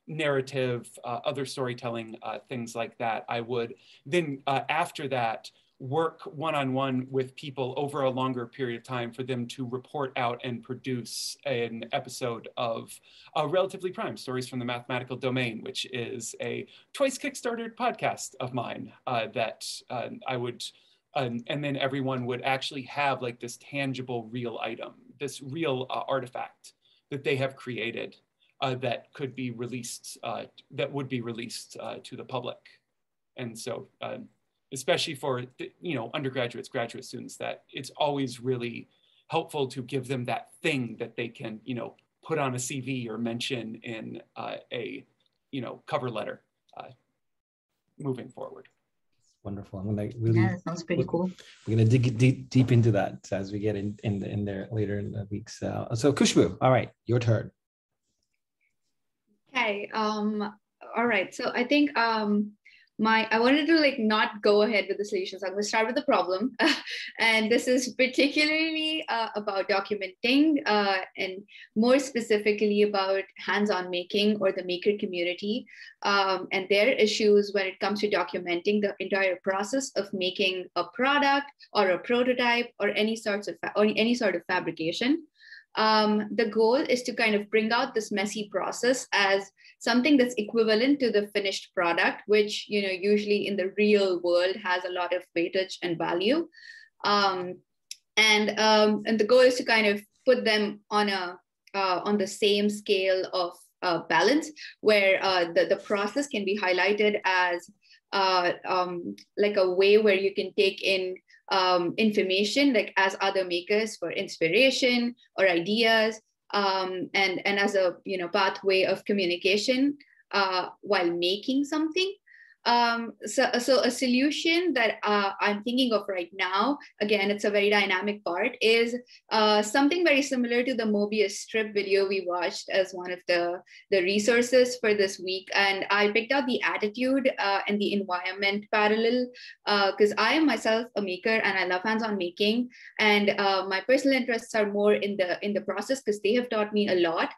narrative, other storytelling, things like that, I would then after that, work one-on-one with people over a longer period of time for them to report out and produce an episode of uh, Relatively Prime, Stories from the Mathematical Domain, which is a twice Kickstarted podcast of mine uh, that uh, I would um, and then everyone would actually have like this tangible real item, this real uh, artifact that they have created uh, that could be released, uh, that would be released to the public. And so, um, especially for you know undergraduates, graduate students, that it's always really helpful to give them that thing that they can you know put on a CV or mention in uh, a you know cover letter uh, moving forward. Wonderful. I'm gonna really. Yeah, sounds pretty cool. We're gonna dig deep, deep into that as we get in in, in there later in the weeks. Uh, so Kushbu, all right, your turn. Okay. Um. All right. So I think um, my I wanted to like not go ahead with the solution. So I'm going to start with the problem, and this is particularly uh, about documenting uh, and more specifically about hands-on making or the maker community um, and their issues when it comes to documenting the entire process of making a product or a prototype or any sorts of or any sort of fabrication um, the goal is to kind of bring out this messy process as something that's equivalent to the finished product, which you know usually in the real world has a lot of weightage and value. Um, and um, and the goal is to kind of put them on a uh, on the same scale of uh, balance, where uh, the the process can be highlighted as uh, um, like a way where you can take in um, information like as other makers for inspiration or ideas um, and and as a you know pathway of communication uh, while making something um, so, so a solution that uh, I'm thinking of right now, again, it's a very dynamic part, is uh, something very similar to the Mobius strip video we watched as one of the, the resources for this week. And I picked out the attitude uh, and the environment parallel because uh, I am myself a maker and I love hands-on making. And uh, my personal interests are more in the in the process because they have taught me a lot.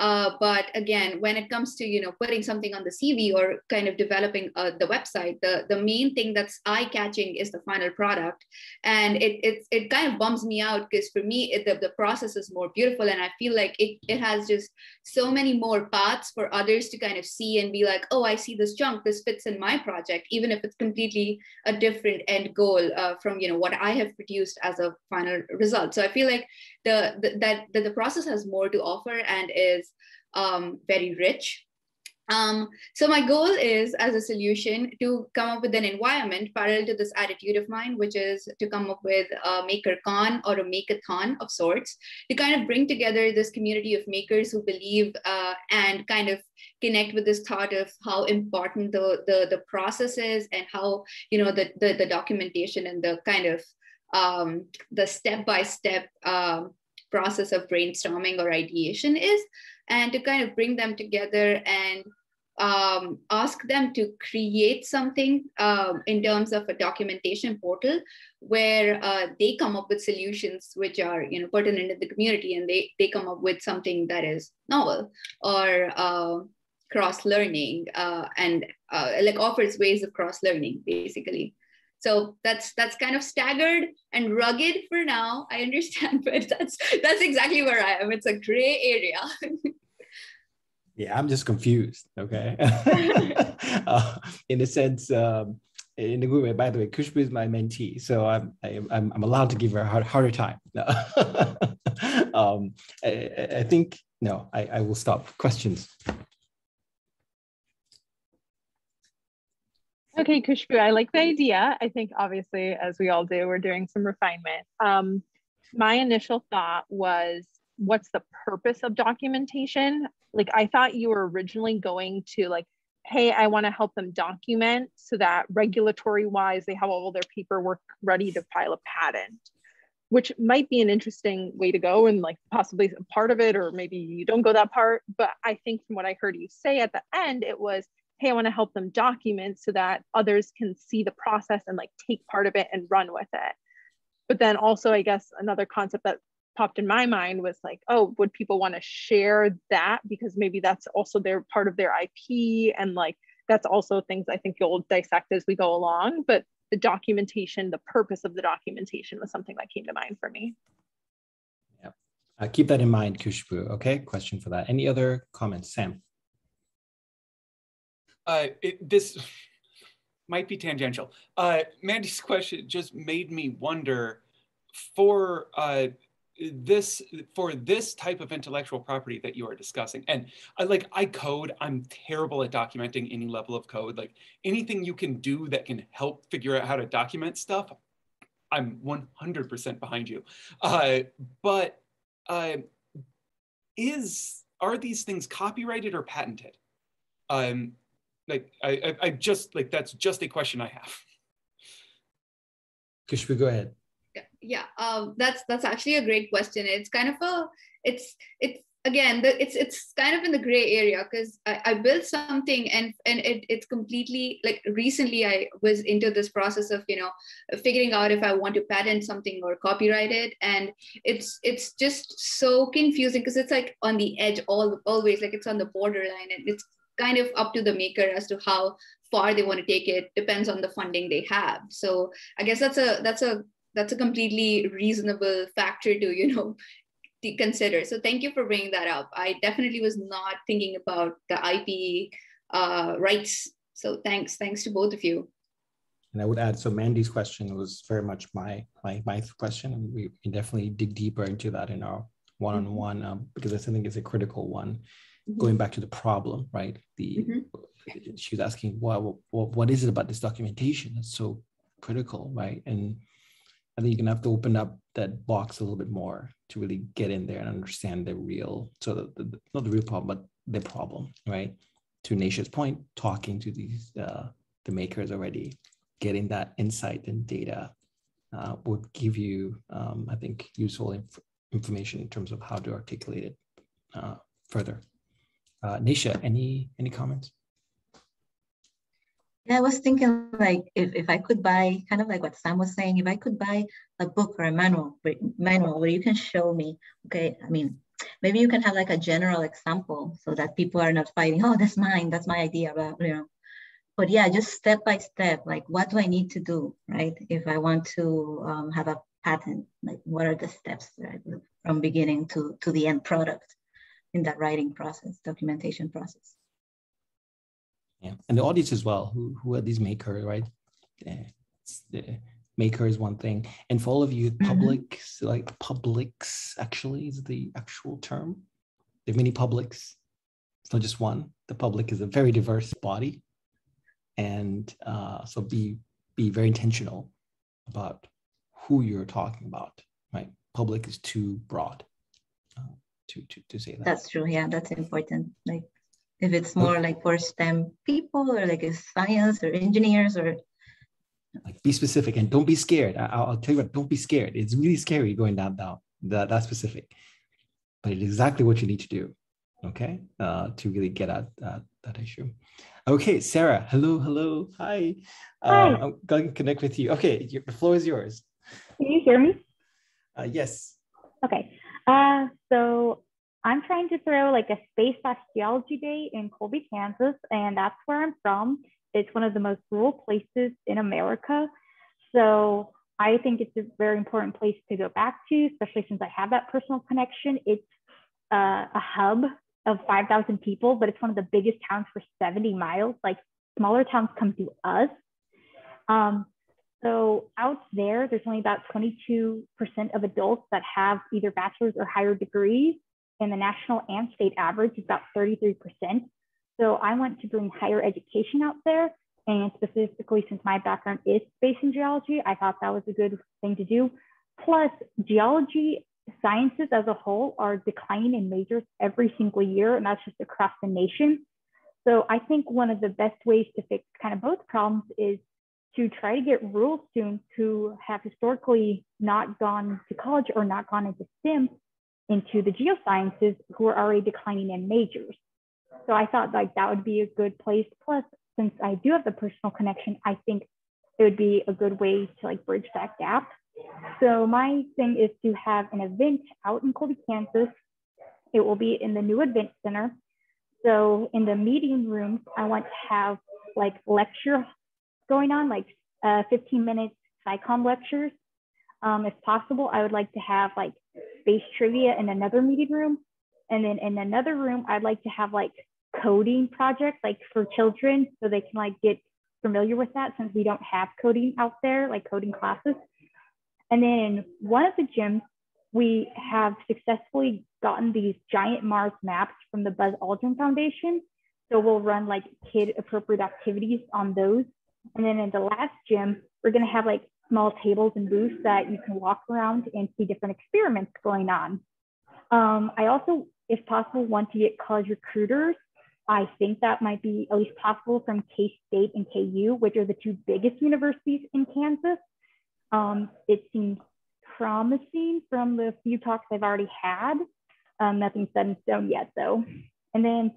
Uh, but again, when it comes to you know putting something on the CV or kind of developing uh, the website, the the main thing that's eye catching is the final product, and it it, it kind of bums me out because for me it, the, the process is more beautiful, and I feel like it it has just so many more paths for others to kind of see and be like, oh, I see this junk, this fits in my project, even if it's completely a different end goal uh, from you know what I have produced as a final result. So I feel like the, that, that the process has more to offer and is um, very rich. Um, so my goal is as a solution to come up with an environment parallel to this attitude of mine, which is to come up with a MakerCon or a Makeathon of sorts, to kind of bring together this community of makers who believe uh, and kind of connect with this thought of how important the, the, the process is and how, you know, the, the, the documentation and the kind of um, the step-by-step um, process of brainstorming or ideation is, and to kind of bring them together and um, ask them to create something um, in terms of a documentation portal where uh, they come up with solutions which are you know pertinent to the community and they, they come up with something that is novel or uh, cross learning uh, and uh, like offers ways of cross learning basically so that's that's kind of staggered and rugged for now. I understand, but that's that's exactly where I am. It's a gray area. yeah, I'm just confused. Okay, uh, in a sense. Um, in the group, by the way, Kushbu is my mentee, so I'm I'm, I'm allowed to give her a hard, harder time. um, I, I think no, I, I will stop. Questions. Okay, Kushbu, I like the idea. I think obviously, as we all do, we're doing some refinement. Um, my initial thought was, what's the purpose of documentation? Like, I thought you were originally going to like, hey, I want to help them document so that regulatory wise, they have all their paperwork ready to file a patent, which might be an interesting way to go and like possibly a part of it, or maybe you don't go that part. But I think from what I heard you say at the end, it was, hey, I want to help them document so that others can see the process and like take part of it and run with it. But then also, I guess another concept that popped in my mind was like, oh, would people want to share that because maybe that's also their part of their IP and like that's also things I think you'll dissect as we go along. But the documentation, the purpose of the documentation was something that came to mind for me. Yeah, uh, keep that in mind, Kushbu. Okay, question for that. Any other comments, Sam? Uh, it, this might be tangential. Uh, Mandy's question just made me wonder for uh, this for this type of intellectual property that you are discussing. And I like I code. I'm terrible at documenting any level of code. Like anything you can do that can help figure out how to document stuff I'm 100% behind you. Uh, but uh, is are these things copyrighted or patented? Um, like I, I, I just like that's just a question I have. Kushbu, go ahead. Yeah, yeah. Um, that's that's actually a great question. It's kind of a it's it's again the, it's it's kind of in the gray area because I, I built something and and it, it's completely like recently i was into this process of you know figuring out if i want to patent something or copyright it and it's it's just so confusing because it's like on the edge all always like it's on the borderline and it's kind of up to the maker as to how far they want to take it depends on the funding they have so i guess that's a that's a that's a completely reasonable factor to you know to consider. So thank you for bringing that up. I definitely was not thinking about the IP uh, rights. So thanks, thanks to both of you. And I would add, so Mandy's question was very much my my my question, and we can definitely dig deeper into that in our one-on-one um, because I think it's a critical one. Mm-hmm. Going back to the problem, right? The mm-hmm. she was asking, what, what what is it about this documentation that's so critical, right? And I think you're gonna have to open up that box a little bit more to really get in there and understand the real, so the, the not the real problem, but the problem, right? To Naisha's point, talking to these uh, the makers already, getting that insight and data uh, would give you, um, I think, useful inf- information in terms of how to articulate it uh, further. Uh, Nisha, any any comments? Yeah, I was thinking like if, if I could buy kind of like what Sam was saying, if I could buy a book or a manual manual where you can show me, okay, I mean, maybe you can have like a general example so that people are not fighting, oh, that's mine, that's my idea, but you know. But yeah, just step by step, like what do I need to do, right? If I want to um, have a patent, like what are the steps right? from beginning to, to the end product in that writing process, documentation process. Yeah, and the audience as well. Who who are these makers, right? The maker is one thing, and for all of you, mm-hmm. publics mm-hmm. like publics actually is the actual term. There are many publics. It's not just one. The public is a very diverse body, and uh, so be be very intentional about who you're talking about. Right, public is too broad to to to say that. That's true. Yeah, that's important. Like if it's more like for STEM people or like a science or engineers or like be specific and don't be scared. I, will tell you what, don't be scared. It's really scary going down down that that specific, but it's exactly what you need to do. Okay, uh, to really get at that that issue. Okay, Sarah. Hello, hello, hi. Hi. Uh, I'm going to connect with you. Okay, your, the floor is yours. Can you hear me? Uh, yes. Okay. Uh, so I'm trying to throw like a space slash geology day in Colby, Kansas, and that's where I'm from. It's one of the most rural places in America. So I think it's a very important place to go back to, especially since I have that personal connection. It's uh, a hub of 5,000 people, but it's one of the biggest towns for 70 miles. Like smaller towns come to us. Um, so out there, there's only about 22% of adults that have either bachelor's or higher degrees and the national and state average is about 33%. So I want to bring higher education out there. And specifically, since my background is space and geology, I thought that was a good thing to do. Plus, geology sciences as a whole are declining in majors every single year, and that's just across the nation. So I think one of the best ways to fix kind of both problems is to try to get rural students who have historically not gone to college or not gone into STEM into the geosciences who are already declining in majors. So I thought like that would be a good place. Plus, since I do have the personal connection, I think it would be a good way to like bridge that gap. So my thing is to have an event out in Colby, Kansas. It will be in the new event center. So in the meeting rooms, I want to have like lecture going on, like uh, 15 minute SciComm lectures. Um, if possible, I would like to have like space trivia in another meeting room. And then in another room, I'd like to have like coding projects like for children so they can like get familiar with that since we don't have coding out there, like coding classes. And then in one of the gyms, we have successfully gotten these giant Mars maps from the Buzz Aldrin Foundation. So we'll run like kid appropriate activities on those. And then in the last gym, we're gonna have like small tables and booths that you can walk around and see different experiments going on. Um, I also, if possible, want to get college recruiters. I think that might be at least possible from K-State and KU, which are the two biggest universities in Kansas. Um, it seems promising from the few talks I've already had. Um, nothing's set in stone yet, though. And then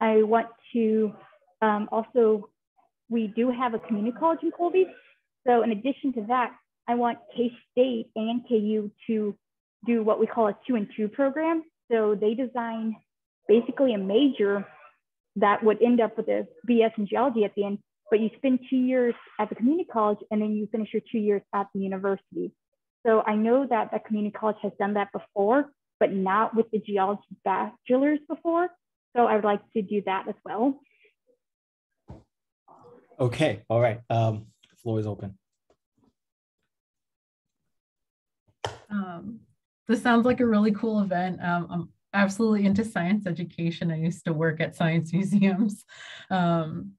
I want to um, also, we do have a community college in Colby. So in addition to that, I want K-State and KU to do what we call a two and two program. So they design basically a major that would end up with a BS in geology at the end, but you spend two years at the community college and then you finish your two years at the university. So I know that the community college has done that before, but not with the geology bachelor's before. So I would like to do that as well. Okay, all right. Um, the floor is open. Um, this sounds like a really cool event. Um, I'm absolutely into science education. I used to work at science museums. Um,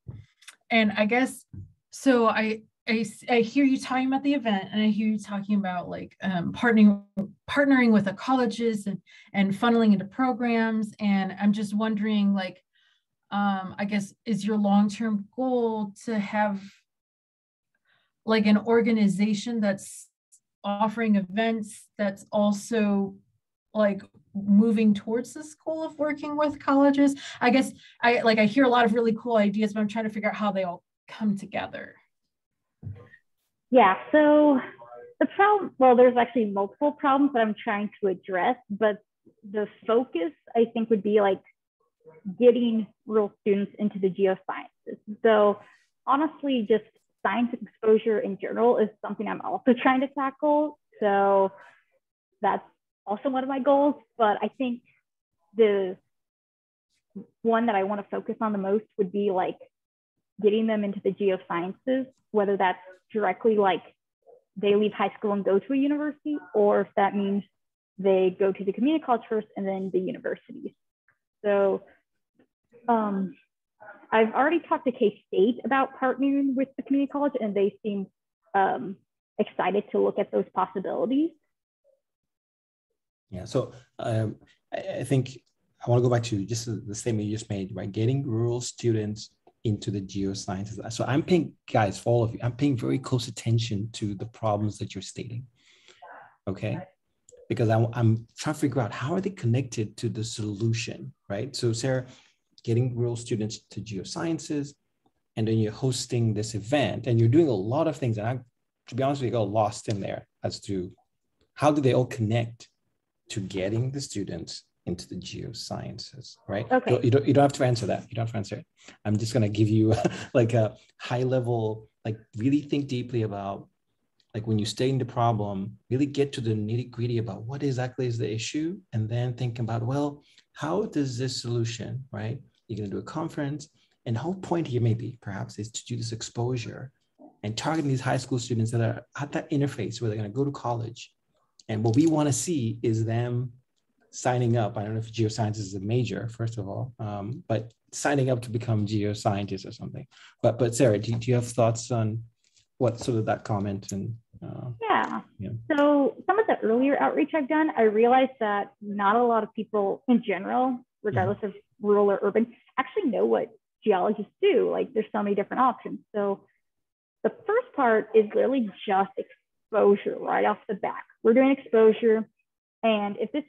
and I guess, so I, I, I hear you talking about the event and I hear you talking about like um, partnering, partnering with the colleges and, and funneling into programs. And I'm just wondering like, um, I guess, is your long-term goal to have like an organization that's offering events that's also like moving towards this goal of working with colleges? I guess i like i hear a lot of really cool ideas but i'm trying to figure out how they all come together. Yeah so the problem well there's actually multiple problems that i'm trying to address but the focus i think would be like getting rural students into the geosciences so honestly just science exposure in general is something i'm also trying to tackle so that's also one of my goals, but I think the one that I want to focus on the most would be like getting them into the geosciences, whether that's directly like they leave high school and go to a university, or if that means they go to the community college first and then the universities. So um, I've already talked to K-State about partnering with the community college and they seem um, excited to look at those possibilities. Yeah, so um, I, think I want to go back to just the, the statement you just made, right? Getting rural students into the geosciences. So I'm paying, guys, for all of you, I'm paying very close attention to the problems that you're stating. Okay. Because I'm, I'm trying to figure out how are they connected to the solution, right? So Sarah, getting rural students to geosciences, and then you're hosting this event and you're doing a lot of things. And I, to be honest with you, got lost in there as to how do they all connect to getting the students into the geosciences, right? Okay. You don't, you don't have to answer that. You don't have to answer it. I'm just going to give you like a high level, like really think deeply about like when you stay in the problem, really get to the nitty gritty about what exactly is the issue. And then think about, well, how does this solution, right? You're going to do a conference. And the whole point here maybe perhaps is to do this exposure and targeting these high school students that are at that interface where they're going to go to college and what we want to see is them signing up. I don't know if geoscience is a major, first of all, um, but signing up to become geoscientists or something. But but Sarah, do, do you have thoughts on what sort of that comment and uh, yeah. yeah. So some of the earlier outreach I've done, I realized that not a lot of people in general, regardless mm-hmm. of rural or urban, actually know what geologists do. Like there's so many different options. So the first part is really just exposure right off the bat. We're doing exposure. And if this,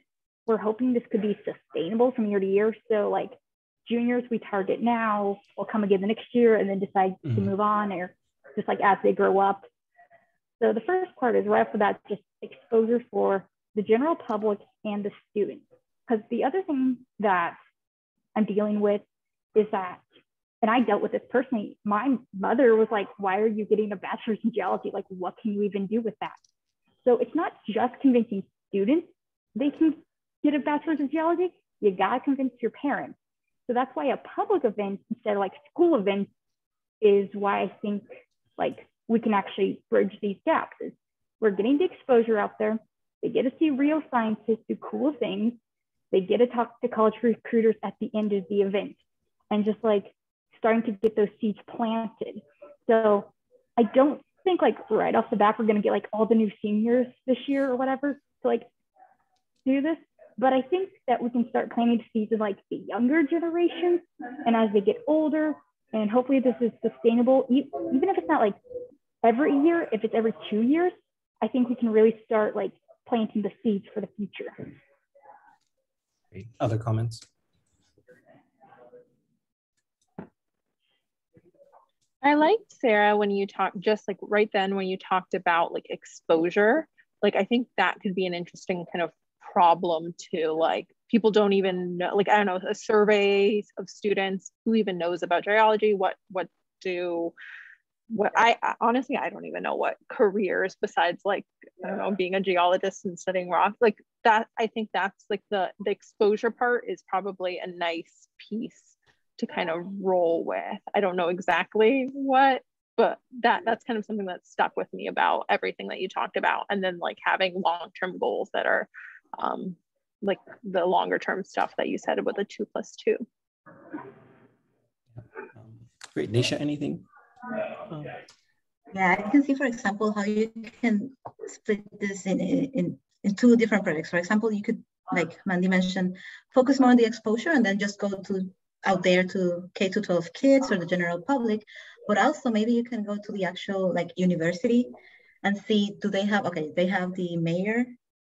we're hoping this could be sustainable from year to year. So like juniors we target now will come again the next year and then decide mm-hmm. to move on or just like as they grow up. So the first part is right off the bat, just exposure for the general public and the students. Because the other thing that I'm dealing with is that and I dealt with this personally. My mother was like, Why are you getting a bachelor's in geology? Like, what can you even do with that? So it's not just convincing students they can get a bachelor's in geology, you gotta convince your parents. So that's why a public event instead of like school events is why I think like we can actually bridge these gaps. Is we're getting the exposure out there. They get to see real scientists do cool things. They get to talk to college recruiters at the end of the event. And just like starting to get those seeds planted. So I don't think like right off the bat we're gonna get like all the new seniors this year or whatever to like do this. But I think that we can start planting seeds in like the younger generations and as they get older, and hopefully this is sustainable, even if it's not like every year, if it's every two years, I think we can really start like planting the seeds for the future. Other comments? I liked Sarah when you talked just like right then when you talked about like exposure. Like I think that could be an interesting kind of problem too. Like people don't even know, like I don't know, a survey of students who even knows about geology, what what do what I honestly I don't even know what careers besides like I don't know being a geologist and studying rock like that I think that's like the the exposure part is probably a nice piece to kind of roll with. I don't know exactly what, but that that's kind of something that stuck with me about everything that you talked about. And then like having long-term goals that are um, like the longer term stuff that you said about the two plus two. Um, great. Nisha, anything? Yeah, I can see, for example, how you can split this in, in, in two different projects. For example, you could, like Mandy mentioned, focus more on the exposure and then just go to out there to K to 12 kids or the general public, but also maybe you can go to the actual like university and see, do they have, okay, they have the mayor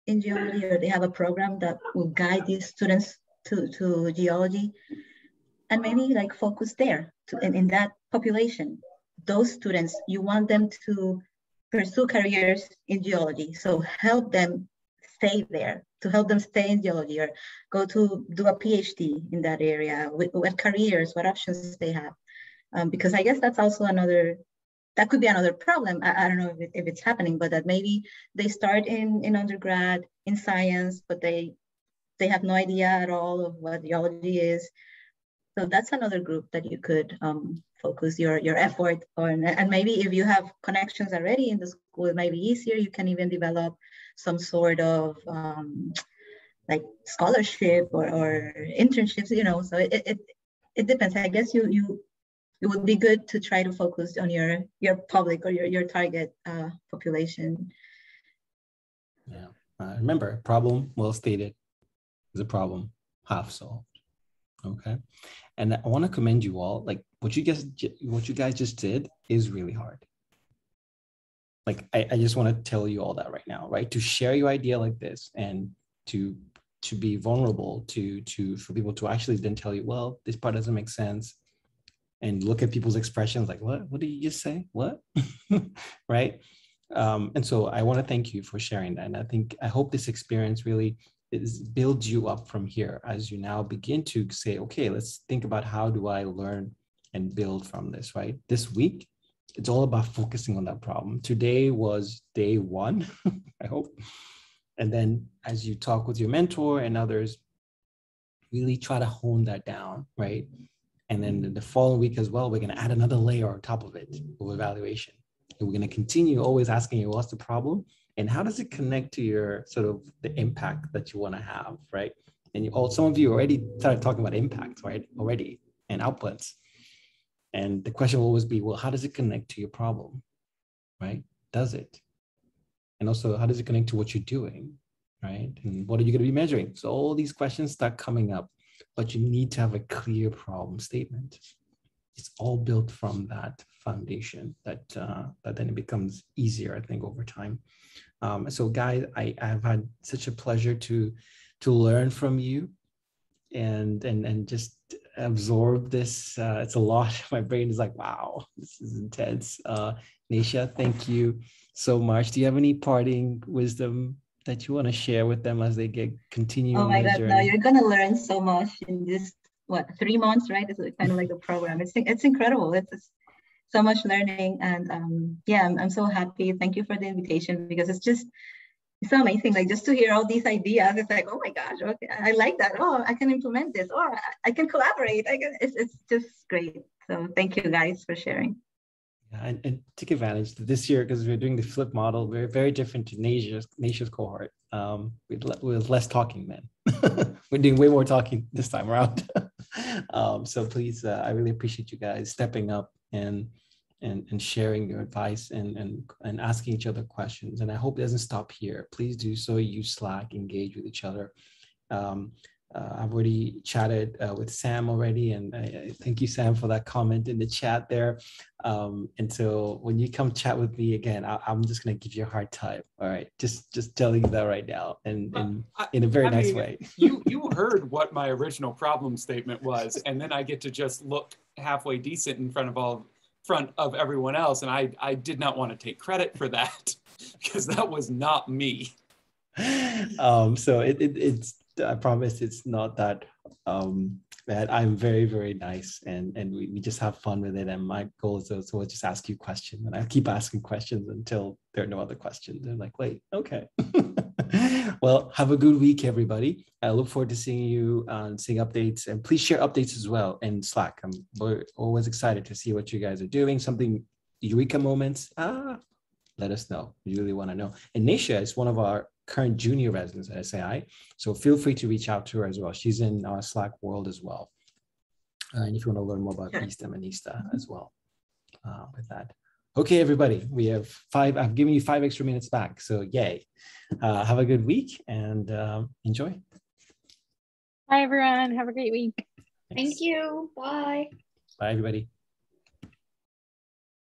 in geology or they have a program that will guide these students to, to geology and maybe like focus there to, in, in that population. Those students, you want them to pursue careers in geology. So help them stay there to help them stay in geology or go to do a PhD in that area, with, what careers, what options they have. Um, because I guess that's also another, that could be another problem. I, I don't know if, it, if it's happening, but that maybe they start in, in undergrad in science, but they, they have no idea at all of what geology is. So that's another group that you could um, focus your, your effort on. And maybe if you have connections already in the school, it might be easier. You can even develop some sort of um, like scholarship or, or internships, you know, so it, it, it depends. I guess you, you, it would be good to try to focus on your, your public or your, your target uh, population. Yeah, uh, remember, problem well stated is a problem half solved. Okay, and I want to commend you all. Like what you guys, what you guys just did is really hard. Like I, I just want to tell you all that right now right? To share your idea like this and to to be vulnerable to to for people to actually then tell you well this part doesn't make sense. And look at people's expressions like what? What did you just say? What? Right? Um, and so i want to thank you for sharing that. And i think i hope this experience really is builds you up from here as you now begin to say okay let's think about how do i learn and build from this right this week it's all about focusing on that problem. Today was day one, I hope. And then as you talk with your mentor and others, really try to hone that down, right? And then the following week as well, we're going to add another layer on top of it of evaluation. And we're going to continue always asking you, what's the problem? And how does it connect to your sort of the impact that you want to have, right? And you, all, some of you already started talking about impact, right? Already and outputs. And the question will always be, well, how does it connect to your problem? Right? Does it? And also, how does it connect to what you're doing? Right? And what are you going to be measuring? So all these questions start coming up, but you need to have a clear problem statement. It's all built from that foundation that uh, that then it becomes easier, I think, over time. Um, so, guys, I, I've had such a pleasure to to learn from you and and and just absorb this. Uh, it's a lot. My brain is like, wow, this is intense. Uh, Nisha, thank you so much. Do you have any parting wisdom that you want to share with them as they get continue? Oh my God, journey? no, you're gonna learn so much in this what three months, right? It's kind of like a program. It's it's incredible. It's so much learning, and um, yeah, I'm, I'm so happy. Thank you for the invitation because it's just it's so amazing like just to hear all these ideas it's like oh my gosh okay i like that. Oh i can implement this. Or i can collaborate. I can it's, it's just great. So thank you guys for sharing. Yeah, and, and take advantage this year because we're doing the flip model. We're very different to Nasia's, Nasia's cohort. Um, with, with less talking then. We're doing way more talking this time around. Um, so please uh, i really appreciate you guys stepping up and and, and sharing your advice and, and, and asking each other questions. And I hope it doesn't stop here. Please do so. Use Slack, engage with each other. Um, uh, I've already chatted uh, with Sam already, and I, I thank you, Sam, for that comment in the chat there. Um, and so when you come chat with me again, I, am just gonna give you a hard time. All right, just just telling you that right now, and, and uh, in a very I nice mean, way. you you heard what my original problem statement was, and then I get to just look halfway decent in front of all front of everyone else, and I I did not want to take credit for that because that was not me. Um, so it, it it's I promise it's not that um, bad. I'm very, very nice and, and we, we just have fun with it. And my goal is to, so just ask you questions and I keep asking questions until there are no other questions. And like, wait, okay. well, have a good week, everybody. I look forward to seeing you and seeing updates and please share updates as well in Slack. I'm always excited to see what you guys are doing. Something Eureka moments. Ah, let us know. We really want to know. And Nisha is one of our current junior residents at SAI. So feel free to reach out to her as well. She's in our Slack world as well. Uh, and if you want to learn more about ISTA and ISTA as well uh, with that. Okay, everybody, we have five, I've given you five extra minutes back. So yay. Uh, have a good week and um, enjoy. Bye, everyone. Have a great week. Thanks. Thank you. Bye. Bye, everybody.